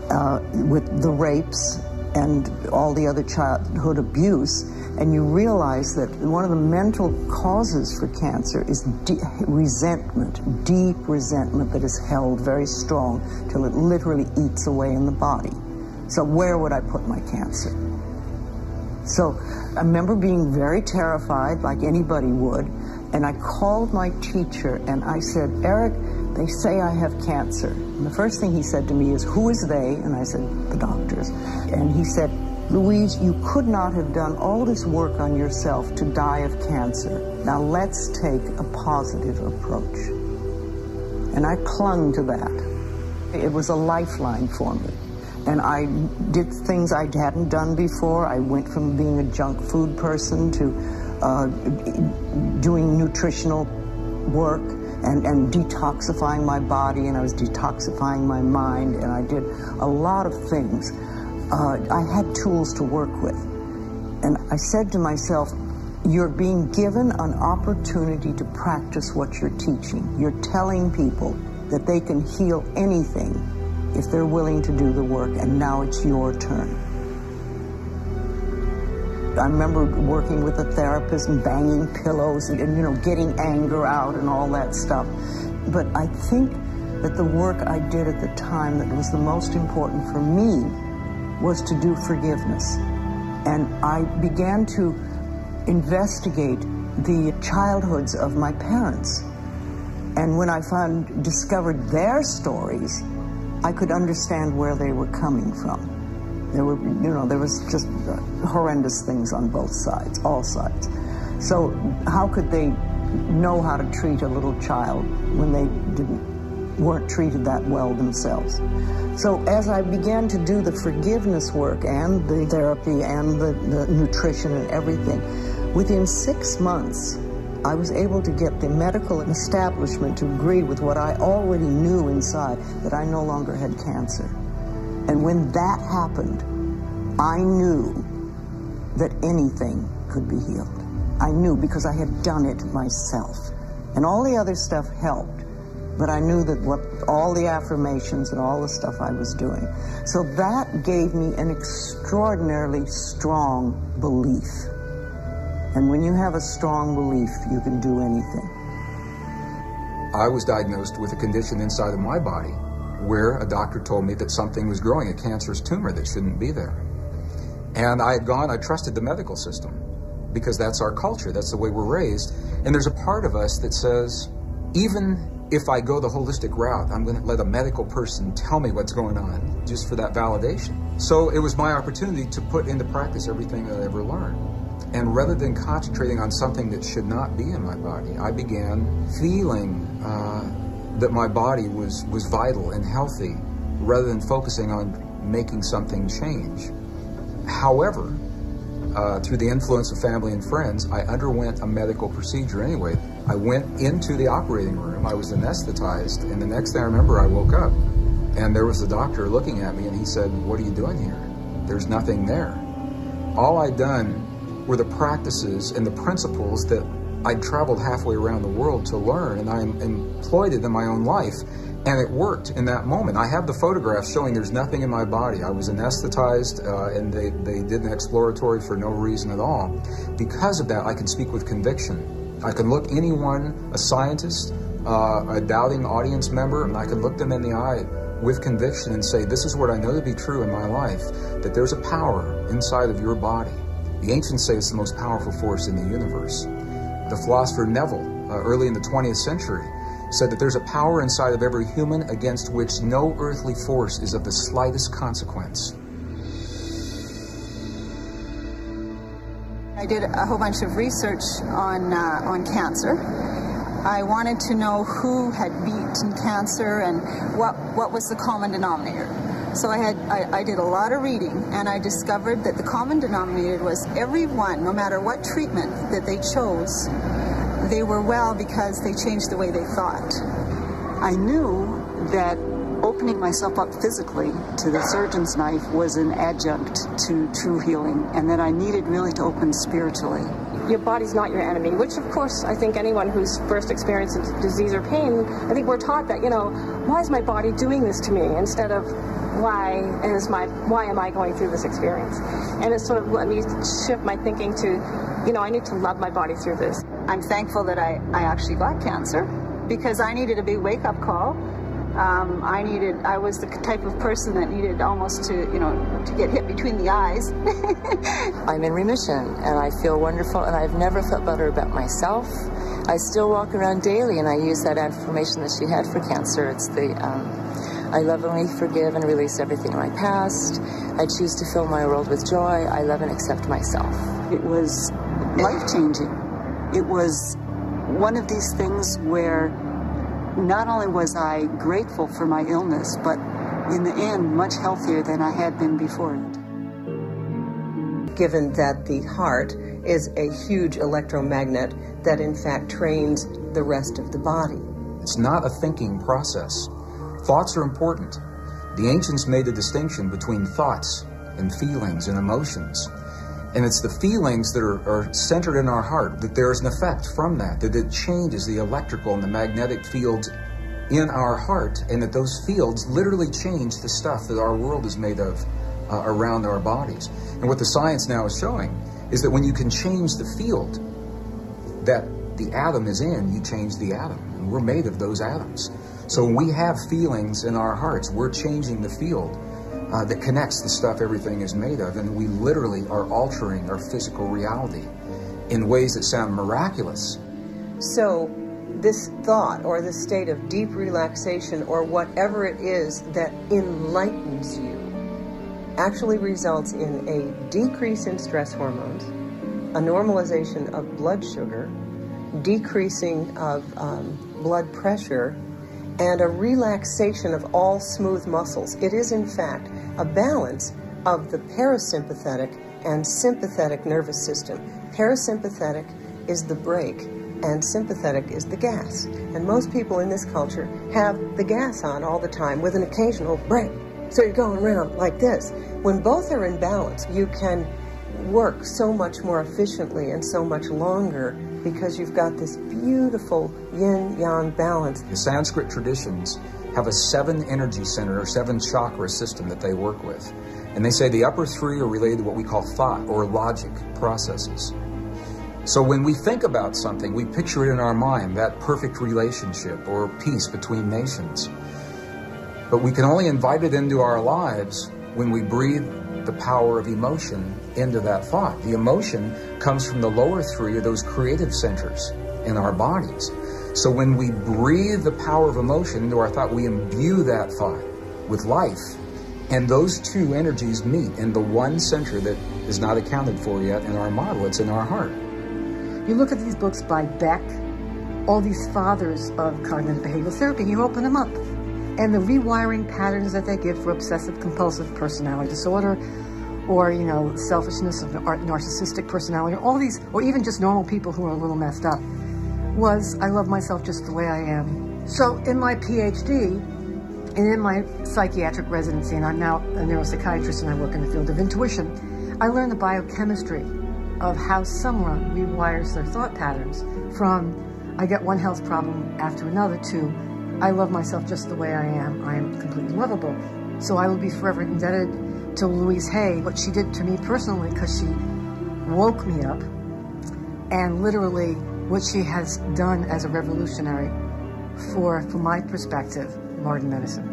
uh, with the rapes and all the other childhood abuse, and you realize that one of the mental causes for cancer is de- resentment, deep resentment that is held very strong till it literally eats away in the body. So, where would I put my cancer? So I remember being very terrified, like anybody would, and I called my teacher and I said, Eric, they say I have cancer. And the first thing he said to me is, Who is they? And I said, The doctors. And he said, Louise, you could not have done all this work on yourself to die of cancer. Now let's take a positive approach. And I clung to that. It was a lifeline for me. And I did things I hadn't done before. I went from being a junk food person to uh, doing nutritional work and, and detoxifying my body, and I was detoxifying my mind, and I did a lot of things uh, I had tools to work with. And I said to myself, you're being given an opportunity to practice what you're teaching. You're telling people that they can heal anything if they're willing to do the work, and now it's your turn. I remember working with a therapist and banging pillows and, you know, getting anger out and all that stuff. But I think that the work I did at the time that was the most important for me was to do forgiveness. And I began to investigate the childhoods of my parents. And when I found, discovered their stories, I could understand where they were coming from. There were, you know, there was just uh, horrendous things on both sides, all sides. So how could they know how to treat a little child when they didn't weren't treated that well themselves. So as I began to do the forgiveness work and the therapy and the, the nutrition and everything, within six months, I was able to get the medical establishment to agree with what I already knew inside, that I no longer had cancer. And when that happened, I knew that anything could be healed. I knew because I had done it myself. And all the other stuff helped. But I knew that what all the affirmations and all the stuff I was doing. So that gave me an extraordinarily strong belief. And when you have a strong belief, you can do anything. I was diagnosed with a condition inside of my body where a doctor told me that something was growing, a cancerous tumor that shouldn't be there. And I had gone, I trusted the medical system because that's our culture, that's the way we're raised. And there's a part of us that says, even if I go the holistic route, I'm going to let a medical person tell me what's going on just for that validation. So it was my opportunity to put into practice everything that I ever learned. And rather than concentrating on something that should not be in my body, I began feeling uh, that my body was, was vital and healthy rather than focusing on making something change. However, uh, through the influence of family and friends, I underwent a medical procedure anyway. I went into the operating room, I was anesthetized, and the next thing I remember, I woke up and there was a doctor looking at me and he said, What are you doing here? There's nothing there. All I'd done were the practices and the principles that I'd traveled halfway around the world to learn, and I employed it in my own life. And it worked in that moment. I have the photographs showing there's nothing in my body. I was anesthetized, uh, and they, they did an exploratory for no reason at all. Because of that, I can speak with conviction. I can look anyone, a scientist, uh, a doubting audience member, and I can look them in the eye with conviction and say, This is what I know to be true in my life, that there's a power inside of your body. The ancients say it's the most powerful force in the universe. The philosopher Neville, uh, early in the 20th century, said that there's a power inside of every human against which no earthly force is of the slightest consequence. I did a whole bunch of research on, uh, on cancer. I wanted to know who had beaten cancer and what, what was the common denominator. So I had I, I, did a lot of reading and I discovered that the common denominator was everyone, no matter what treatment that they chose, they were well because they changed the way they thought. I knew that opening myself up physically to the surgeon's knife was an adjunct to true healing, and that I needed really to open spiritually. Your body's not your enemy, which of course I think anyone who's first experienced disease or pain, I think we're taught that, you know, why is my body doing this to me instead of why is my why am I going through this experience? And it sort of let me shift my thinking to, you know, I need to love my body through this. I'm thankful that I, I actually got cancer because I needed a big wake up call. Um, I needed, I was the type of person that needed almost to, you know, to get hit between the eyes. I'm in remission and I feel wonderful and I've never felt better about myself. I still walk around daily and I use that affirmation that she had for cancer. It's the, um, I lovingly forgive and release everything in my past. I choose to fill my world with joy. I love and accept myself. It was life changing. It was one of these things where not only was I grateful for my illness, but in the end, much healthier than I had been before it. Given that the heart is a huge electromagnet that in fact trains the rest of the body. It's not a thinking process. Thoughts are important. The ancients made a distinction between thoughts and feelings and emotions. And it's the feelings that are, are, centered in our heart, that there is an effect from that, that it changes the electrical and the magnetic fields in our heart, and that those fields literally change the stuff that our world is made of uh, around our bodies. And what the science now is showing is that when you can change the field that the atom is in, you change the atom. And we're made of those atoms. So when we have feelings in our hearts, we're changing the field uh, that connects the stuff everything is made of, and we literally are altering our physical reality in ways that sound miraculous. So, this thought or this state of deep relaxation or whatever it is that enlightens you actually results in a decrease in stress hormones, a normalization of blood sugar, decreasing of um, blood pressure, and a relaxation of all smooth muscles. It is, in fact, a balance of the parasympathetic and sympathetic nervous system. Parasympathetic is the brake, and sympathetic is the gas. And most people in this culture have the gas on all the time with an occasional brake. So you're going around like this. When both are in balance, you can work so much more efficiently and so much longer because you've got this beautiful yin yang balance. The Sanskrit traditions have a seven energy center or seven chakra system that they work with. And they say the upper three are related to what we call thought or logic processes. So when we think about something, we picture it in our mind, that perfect relationship or peace between nations. But we can only invite it into our lives when we breathe the power of emotion into that thought. The emotion comes from the lower three of those creative centers in our bodies. So when we breathe the power of emotion into our thought, we imbue that thought with life. And those two energies meet in the one center that is not accounted for yet in our model. It's in our heart. You look at these books by Beck, all these fathers of cognitive behavioral therapy, you open them up. And the rewiring patterns that they give for obsessive compulsive personality disorder, or, you know, selfishness of narcissistic personality, all these, or even just normal people who are a little messed up was I love myself just the way I am. So in my PhD and in my psychiatric residency, and I'm now a neuropsychiatrist and I work in the field of intuition, I learned the biochemistry of how someone rewires their thought patterns from I get one health problem after another to I love myself just the way I am. I am completely lovable. So I will be forever indebted to Louise Hay, what she did to me personally, because she woke me up and literally what she has done as a revolutionary for, from my perspective, modern medicine.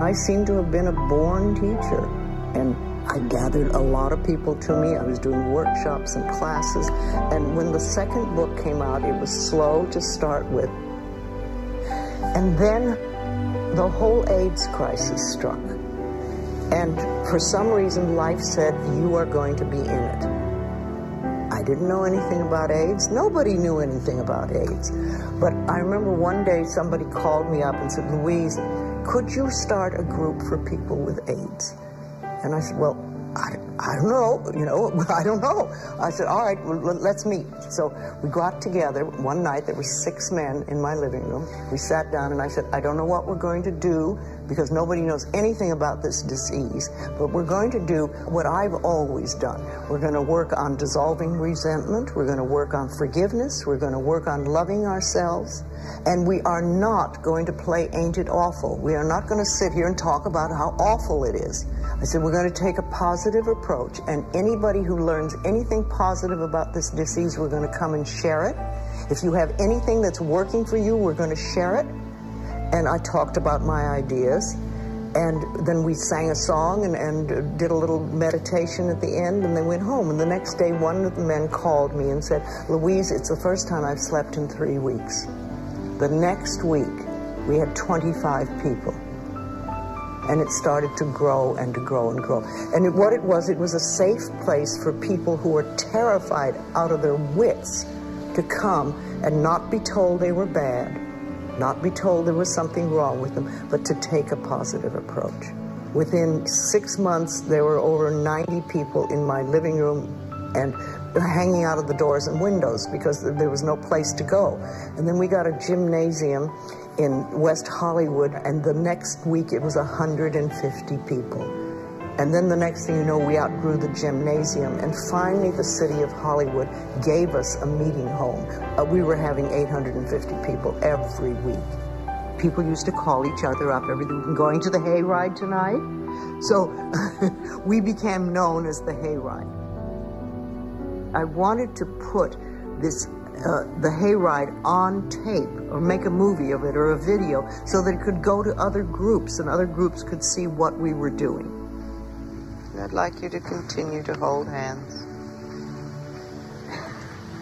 I seem to have been a born teacher, and I gathered a lot of people to me. I was doing workshops and classes, and when the second book came out, it was slow to start with. And then the whole AIDS crisis struck. And for some reason, life said, you are going to be in it. I didn't know anything about AIDS. Nobody knew anything about AIDS. But I remember one day somebody called me up and said, Louise, could you start a group for people with AIDS? And I said, well, I, I don't know, you know, I don't know. I said, all right, well, let's meet. So we got together one night. There were six men in my living room. We sat down and I said, I don't know what we're going to do because nobody knows anything about this disease, but we're going to do what I've always done. We're going to work on dissolving resentment. We're going to work on forgiveness. We're going to work on loving ourselves. And we are not going to play Ain't It Awful. We are not going to sit here and talk about how awful it is. I said, we're going to take a positive approach, and anybody who learns anything positive about this disease, we're going to come and share it. If you have anything that's working for you, we're going to share it. And I talked about my ideas. And then we sang a song and, and did a little meditation at the end, and then went home. And the next day, one of the men called me and said, Louise, it's the first time I've slept in three weeks. The next week, we had 25 people. And it started to grow and to grow and grow. And it, what it was, it was a safe place for people who were terrified out of their wits to come and not be told they were bad, not be told there was something wrong with them, but to take a positive approach. Within six months, there were over 90 people in my living room and hanging out of the doors and windows because there was no place to go. And then we got a gymnasium in West Hollywood, and the next week it was 150 people. And then the next thing you know, we outgrew the gymnasium. And finally, the city of Hollywood gave us a meeting home. Uh, we were having 850 people every week. People used to call each other up every going to the hayride tonight. So we became known as the hayride. I wanted to put this uh, the hayride on tape or make a movie of it or a video so that it could go to other groups and other groups could see what we were doing. I'd like you to continue to hold hands.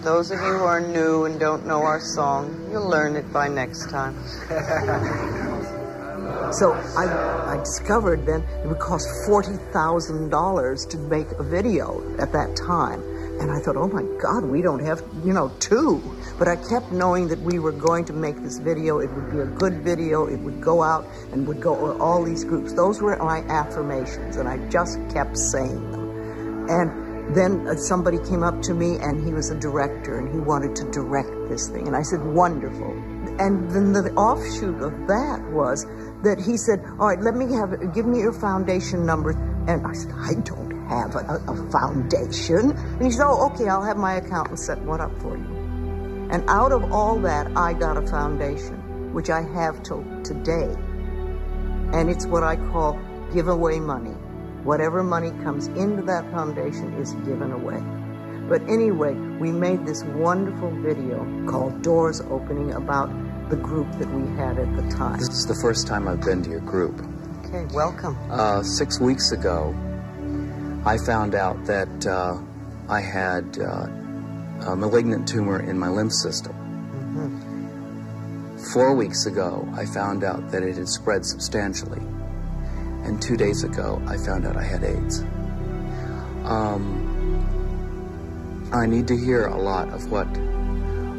Those of you who are new and don't know our song, you'll learn it by next time. so I, I discovered then it would cost $40,000 to make a video at that time. And I thought, oh my God, we don't have, you know, two. But I kept knowing that we were going to make this video. It would be a good video. It would go out and would go to all these groups. Those were my affirmations, and I just kept saying them. And then uh, somebody came up to me, and he was a director, and he wanted to direct this thing. And I said, wonderful. And then the offshoot of that was that he said, all right, let me have, give me your foundation number. And I said, I don't have a, a, foundation. And he said, oh, okay, I'll have my accountant set one up for you. And out of all that, I got a foundation, which I have till today. And it's what I call giveaway money. Whatever money comes into that foundation is given away. But anyway, we made this wonderful video called Doors Opening about the group that we had at the time. This is the first time I've been to your group. Okay, welcome. Uh, six weeks ago, I found out that uh, I had uh, a malignant tumor in my lymph system. Mm-hmm. Four weeks ago, I found out that it had spread substantially. And two days ago, I found out I had AIDS. Um, I need to hear a lot of what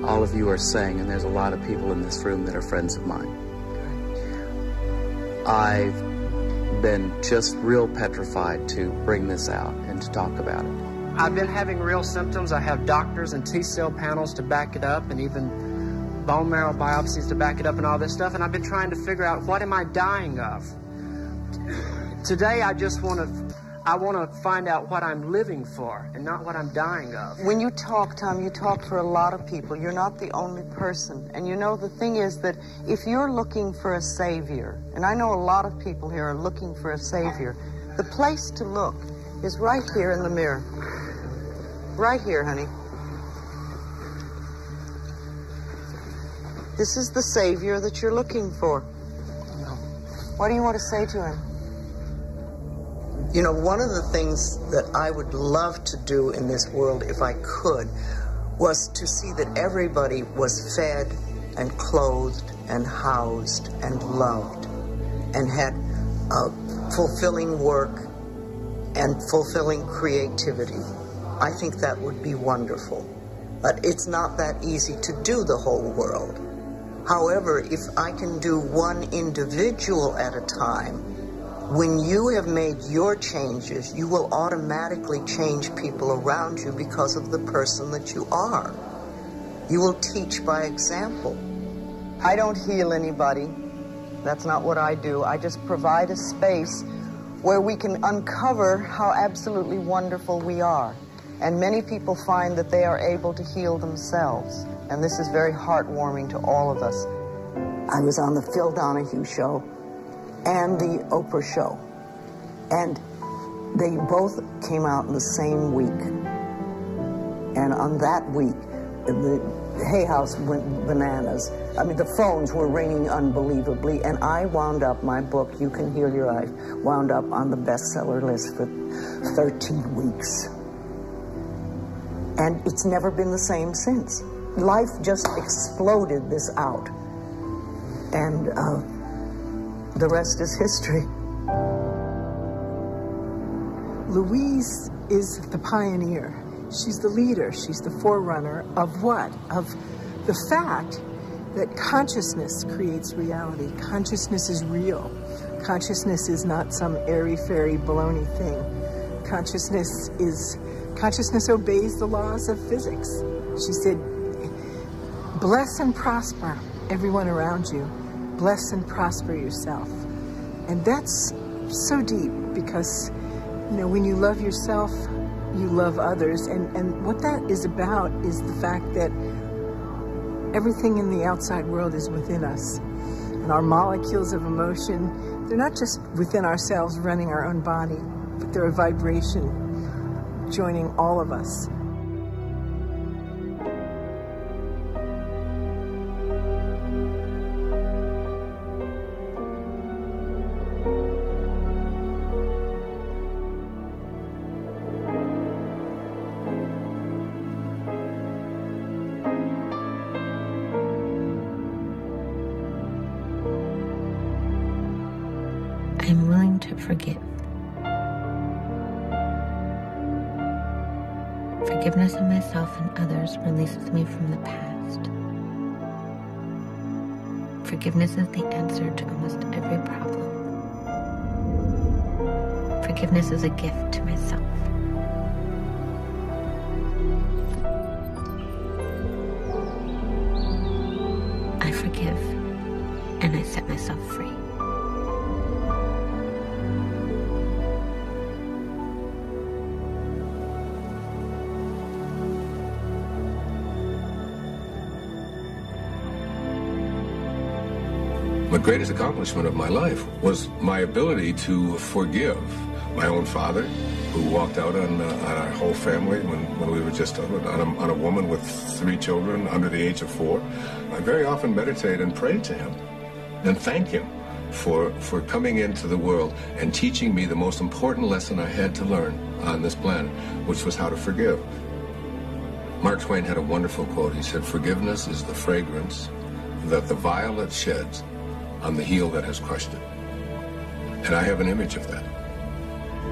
all of you are saying, and there's a lot of people in this room that are friends of mine. I've been just real petrified to bring this out and to talk about it. I've been having real symptoms. I have doctors and T cell panels to back it up, and even bone marrow biopsies to back it up, and all this stuff. And I've been trying to figure out what am I dying of. Today, I just want to I want to find out what I'm living for and not what I'm dying of. When you talk, Tom, you talk for a lot of people. You're not the only person. And you know, the thing is that if you're looking for a savior, and I know a lot of people here are looking for a savior, the place to look is right here in the mirror. Right here, honey. This is the savior that you're looking for. What do you want to say to him? You know, one of the things that I would love to do in this world, if I could, was to see that everybody was fed and clothed and housed and loved and had a fulfilling work and fulfilling creativity. I think that would be wonderful. But it's not that easy to do the whole world. However, if I can do one individual at a time, when you have made your changes, you will automatically change people around you because of the person that you are. You will teach by example. I don't heal anybody. That's not what I do. I just provide a space where we can uncover how absolutely wonderful we are. And many people find that they are able to heal themselves. And this is very heartwarming to all of us. I was on the Phil Donahue show and the Oprah show. And they both came out in the same week. And on that week, the Hay House went bananas. I mean, the phones were ringing unbelievably, and I wound up my book, You Can Heal Your Life, wound up on the bestseller list for 13 weeks. And it's never been the same since. Life just exploded this out. And uh, the rest is history. Louise is the pioneer. She's the leader. She's the forerunner of what? Of the fact that consciousness creates reality. Consciousness is real. Consciousness is not some airy-fairy baloney thing. Consciousness is, consciousness obeys the laws of physics. She said, bless and prosper everyone around you. Bless and prosper yourself. And that's so deep because, you know, when you love yourself, you love others. And, and what that is about is the fact that everything in the outside world is within us. And our molecules of emotion, they're not just within ourselves running our own body, but they're a vibration joining all of us. I'm willing to forgive. Forgiveness of myself and others releases me from the past. Forgiveness is the answer to almost every problem. Forgiveness is a gift to myself. Greatest accomplishment of my life was my ability to forgive my own father, who walked out on, uh, on our whole family when, when we were just on a, on a woman with three children under the age of four. I very often meditate and pray to him and thank him for, for coming into the world and teaching me the most important lesson I had to learn on this planet, which was how to forgive. Mark Twain had a wonderful quote. He said, Forgiveness is the fragrance that the violet sheds on the heel that has crushed it. And I have an image of that.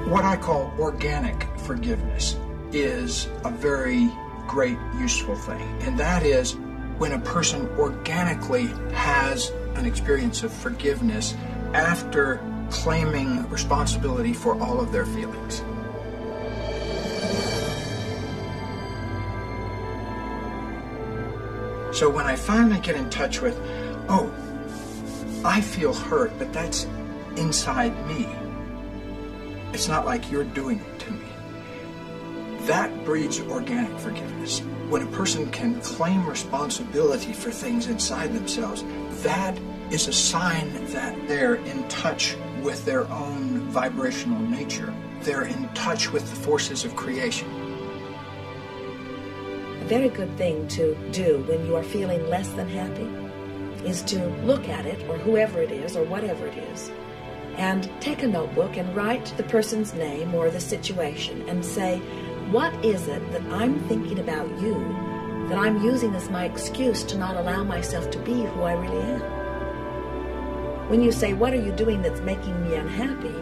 What I call organic forgiveness is a very great, useful thing. And that is when a person organically has an experience of forgiveness after claiming responsibility for all of their feelings. So when I finally get in touch with, oh, I feel hurt, but that's inside me. It's not like you're doing it to me. That breeds organic forgiveness. When a person can claim responsibility for things inside themselves, that is a sign that they're in touch with their own vibrational nature. They're in touch with the forces of creation. A very good thing to do when you are feeling less than happy is to look at it, or whoever it is, or whatever it is, and take a notebook and write the person's name or the situation and say, what is it that I'm thinking about you that I'm using as my excuse to not allow myself to be who I really am? When you say, what are you doing that's making me unhappy?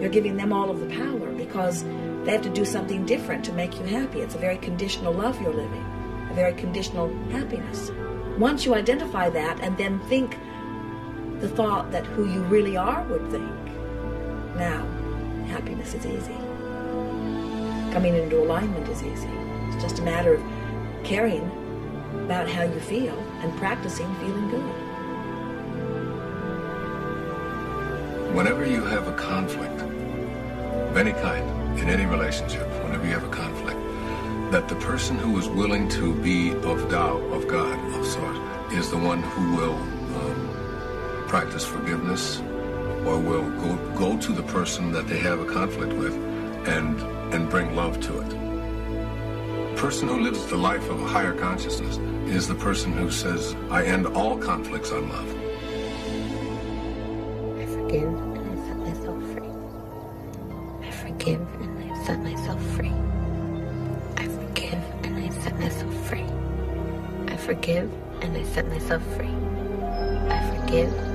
You're giving them all of the power because they have to do something different to make you happy. It's a very conditional love you're living, a very conditional happiness. Once you identify that and then think the thought that who you really are would think, now happiness is easy. Coming into alignment is easy. It's just a matter of caring about how you feel and practicing feeling good. Whenever you have a conflict of any kind, in any relationship, whenever you have a conflict, that the person who is willing to be of Tao, of God, of Source, is the one who will um, practice forgiveness or will go, go to the person that they have a conflict with and, and bring love to it. The person who lives the life of a higher consciousness is the person who says, I end all conflicts on love. I forgive and I set myself free. I forgive and I set myself free. I forgive and I set myself free. I forgive and I set myself free. I forgive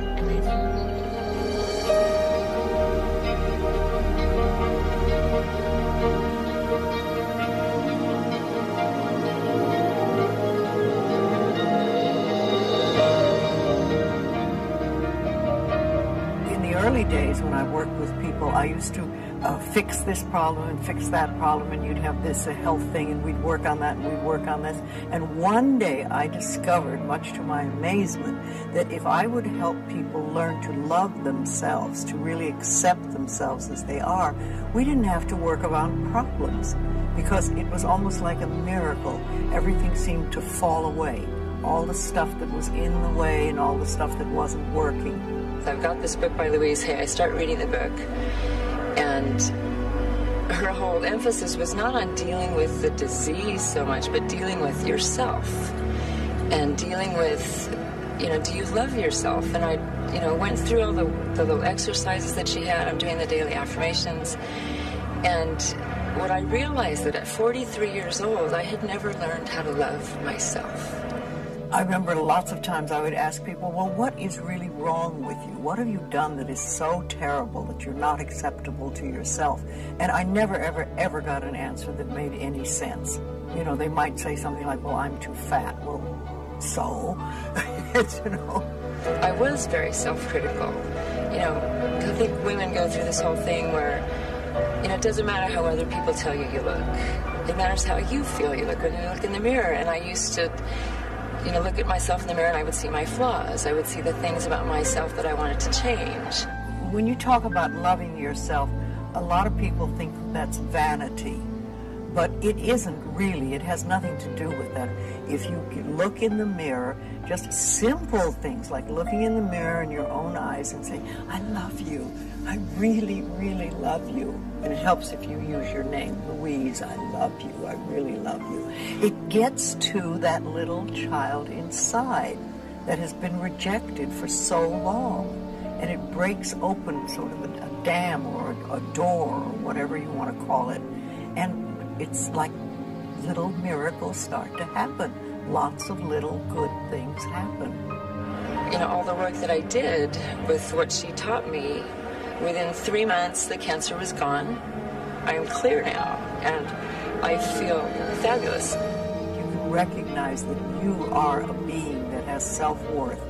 fix this problem and fix that problem, and you'd have this a health thing, and we'd work on that, and we'd work on this. And one day I discovered, much to my amazement, that if I would help people learn to love themselves, to really accept themselves as they are, we didn't have to work around problems because it was almost like a miracle. Everything seemed to fall away. All the stuff that was in the way and all the stuff that wasn't working. I've got this book by Louise Hay. I start reading the book, and her whole emphasis was not on dealing with the disease so much, but dealing with yourself and dealing with, you know, do you love yourself? And I, you know, went through all the, the little exercises that she had. I'm doing the daily affirmations. And what I realized that at 43 years old, I had never learned how to love myself. I remember lots of times I would ask people, well, what is really wrong with you? What have you done that is so terrible that you're not acceptable to yourself? And I never, ever, ever got an answer that made any sense. You know, they might say something like, well, I'm too fat. Well, so? you know. I was very self-critical. You know, I think women go through this whole thing where, you know, it doesn't matter how other people tell you you look. It matters how you feel you look when you look in the mirror. And I used to, you know, look at myself in the mirror and I would see my flaws. I would see the things about myself that I wanted to change. When you talk about loving yourself, a lot of people think that's vanity. But it isn't really. It has nothing to do with that. If you look in the mirror, just simple things like looking in the mirror in your own eyes and saying, I love you. I really, really love you. And it helps if you use your name, Louise. I love you. I really love you. It gets to that little child inside that has been rejected for so long. And it breaks open sort of a, a dam or a, a door or whatever you want to call it. And it's like little miracles start to happen. Lots of little good things happen. You know, all the work that I did with what she taught me, within three months the cancer was gone. I am clear now, and I feel fabulous. You recognize that you are a being that has self-worth.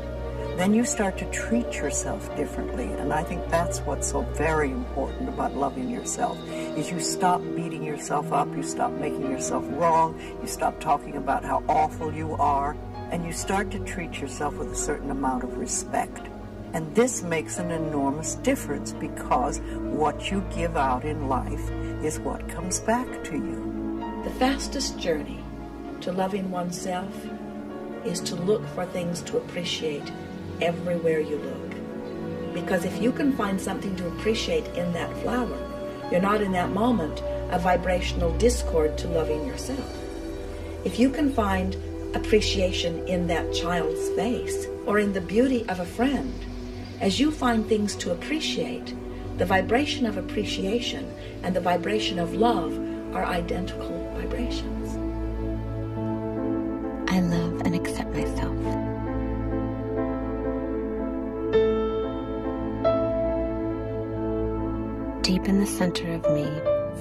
Then you start to treat yourself differently, and I think that's what's so very important about loving yourself, is you stop beating yourself up, you stop making yourself wrong, you stop talking about how awful you are, and you start to treat yourself with a certain amount of respect. And this makes an enormous difference because what you give out in life is what comes back to you. The fastest journey to loving oneself is to look for things to appreciate everywhere you look. Because if you can find something to appreciate in that flower, you're not in that moment a vibrational discord to loving yourself. If you can find appreciation in that child's face or in the beauty of a friend, as you find things to appreciate, the vibration of appreciation and the vibration of love are identical vibrations. I love and accept myself. Deep in the center of me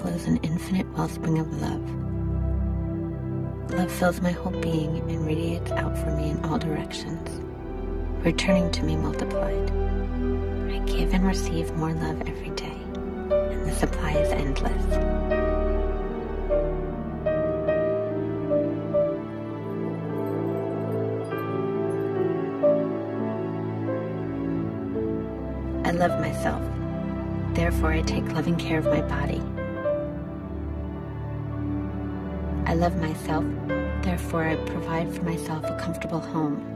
flows an infinite wellspring of love. Love fills my whole being and radiates out from me in all directions, returning to me multiplied. I give and receive more love every day, and the supply is endless. I love myself. Therefore, I take loving care of my body. I love myself. Therefore, I provide for myself a comfortable home.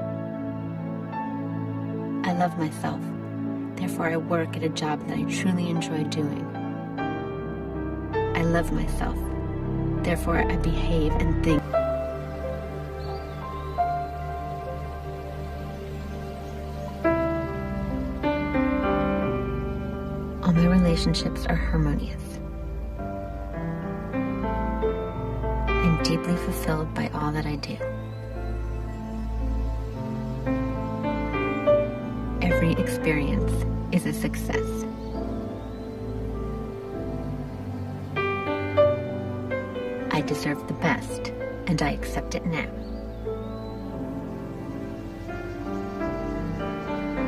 Love myself. Therefore, I work at a job that I truly enjoy doing. I love myself. Therefore, I behave and think. All my relationships are harmonious. Accept it now.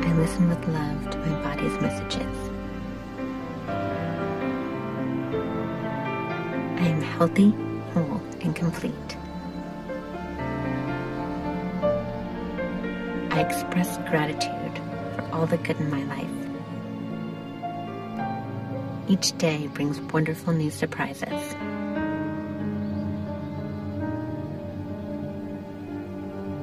I listen with love to my body's messages. I am healthy, whole, and complete. I express gratitude for all the good in my life. Each day brings wonderful new surprises.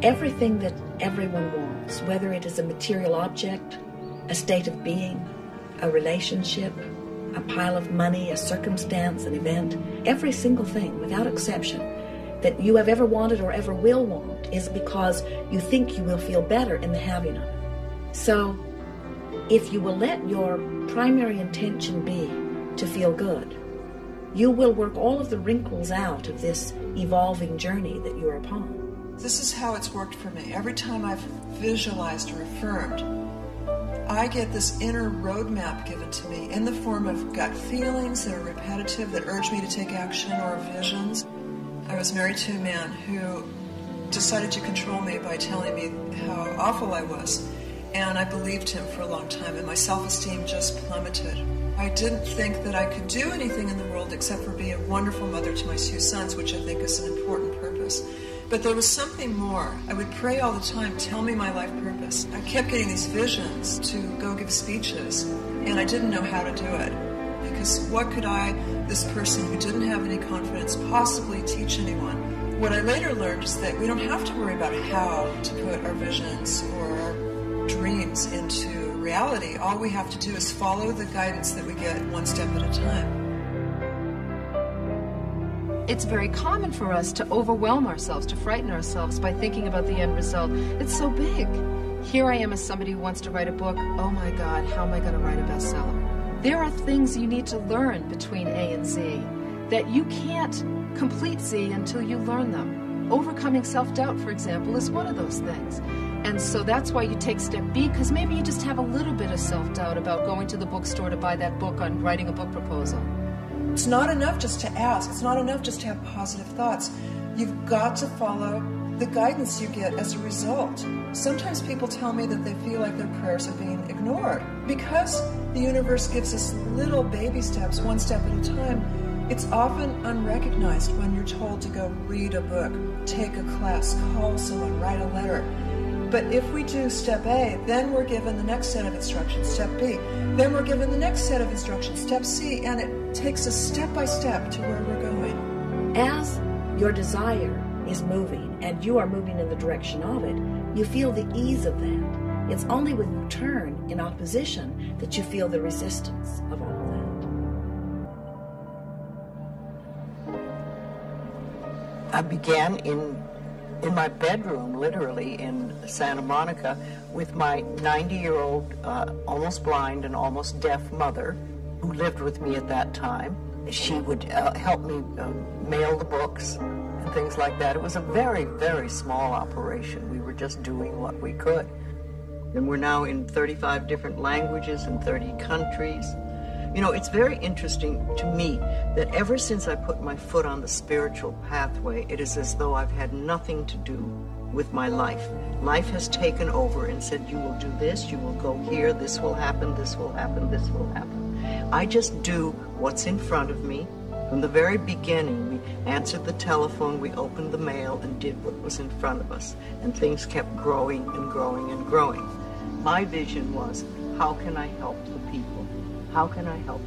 Everything that everyone wants, whether it is a material object, a state of being, a relationship, a pile of money, a circumstance, an event, every single thing, without exception, that you have ever wanted or ever will want is because you think you will feel better in the having of it. So, if you will let your primary intention be to feel good, you will work all of the wrinkles out of this evolving journey that you're upon. This is how it's worked for me. Every time I've visualized or affirmed, I get this inner roadmap given to me in the form of gut feelings that are repetitive, that urge me to take action, or visions. I was married to a man who decided to control me by telling me how awful I was. And I believed him for a long time, and my self esteem just plummeted. I didn't think that I could do anything in the world except for be a wonderful mother to my two sons, which I think is an important purpose. But there was something more. I would pray all the time, tell me my life purpose. I kept getting these visions to go give speeches, and I didn't know how to do it. Because what could I, this person who didn't have any confidence, possibly teach anyone? What I later learned is that we don't have to worry about how to put our visions or our dreams into reality. All we have to do is follow the guidance that we get one step at a time. It's very common for us to overwhelm ourselves, to frighten ourselves by thinking about the end result. It's so big. Here I am as somebody who wants to write a book. Oh my God, how am I going to write a bestseller? There are things you need to learn between A and Z that you can't complete Z until you learn them. Overcoming self doubt, for example, is one of those things. And so that's why you take step B, because maybe you just have a little bit of self doubt about going to the bookstore to buy that book on writing a book proposal. It's not enough just to ask. It's not enough just to have positive thoughts. You've got to follow the guidance you get as a result. Sometimes people tell me that they feel like their prayers are being ignored. Because the universe gives us little baby steps, one step at a time, it's often unrecognized when you're told to go read a book, take a class, call someone, write a letter. But if we do step A, then we're given the next set of instructions, step B. Then we're given the next set of instructions, step C, and it takes us step by step to where we're going. As your desire is moving and you are moving in the direction of it, you feel the ease of that. It's only when you turn in opposition that you feel the resistance of all of that. I began in in my bedroom, literally in Santa Monica, with my 90-year-old, uh, almost blind and almost deaf mother, who lived with me at that time. She would uh, help me uh, mail the books and things like that. It was a very, very small operation. We were just doing what we could. And we're now in 35 different languages in 30 countries. You know, it's very interesting to me that ever since I put my foot on the spiritual pathway, it is as though I've had nothing to do with my life. Life has taken over and said, you will do this, you will go here, this will happen, this will happen, this will happen. I just do what's in front of me. From the very beginning, we answered the telephone, we opened the mail, and did what was in front of us. And things kept growing and growing and growing. My vision was, how can I help the people? How can I help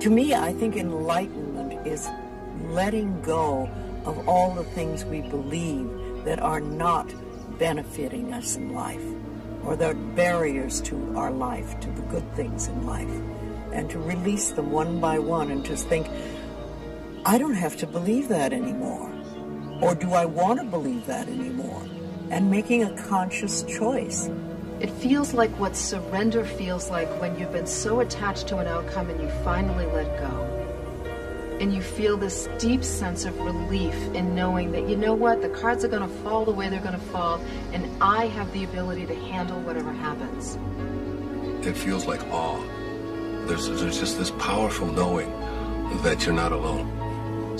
To me, I think enlightenment is letting go of all the things we believe that are not benefiting us in life or that are barriers to our life, to the good things in life, and to release them one by one and just think, I don't have to believe that anymore. Or do I want to believe that anymore? And making a conscious choice. It feels like what surrender feels like when you've been so attached to an outcome and you finally let go. And you feel this deep sense of relief in knowing that, you know what, the cards are going to fall the way they're going to fall, and I have the ability to handle whatever happens. It feels like awe. There's, there's just this powerful knowing that you're not alone.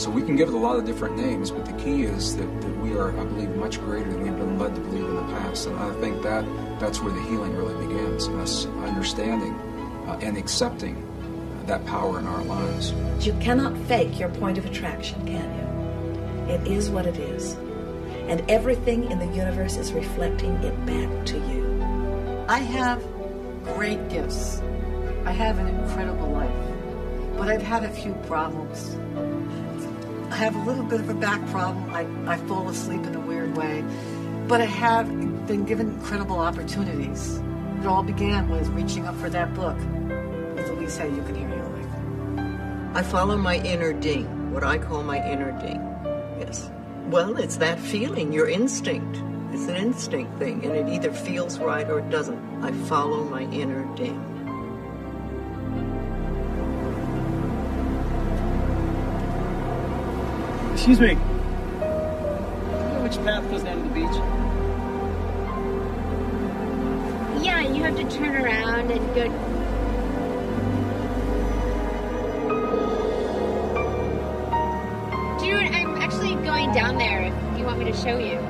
So we can give it a lot of different names, but the key is that, that we are, I believe, much greater than we've been led to believe in the past. And I think that that's where the healing really begins, us understanding uh, and accepting that power in our lives. You cannot fake your point of attraction, can you? It is what it is. And everything in the universe is reflecting it back to you. I have great gifts. I have an incredible life. But I've had a few problems. I have a little bit of a back problem. I, I fall asleep in a weird way. But I have been given incredible opportunities. It all began with reaching up for that book with Louise Hay, You Can Heal Your Life. I follow my inner ding, what I call my inner ding. Yes. Well, it's that feeling, your instinct. It's an instinct thing, and it either feels right or it doesn't. I follow my inner ding. Excuse me. Do you know which path goes down to the beach? Yeah, you have to turn around and go. Do you know what? I'm actually going down there if you want me to show you.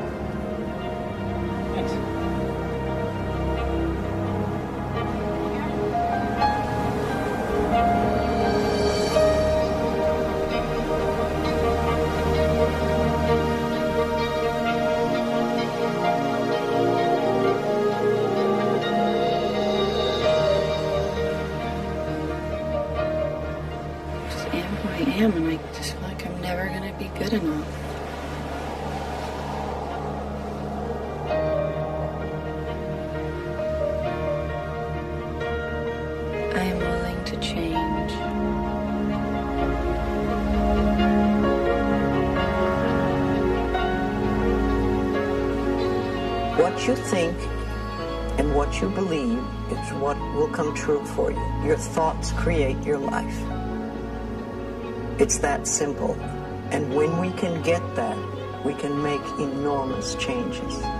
Come true for you. Your thoughts create your life. It's that simple. And when we can get that, we can make enormous changes.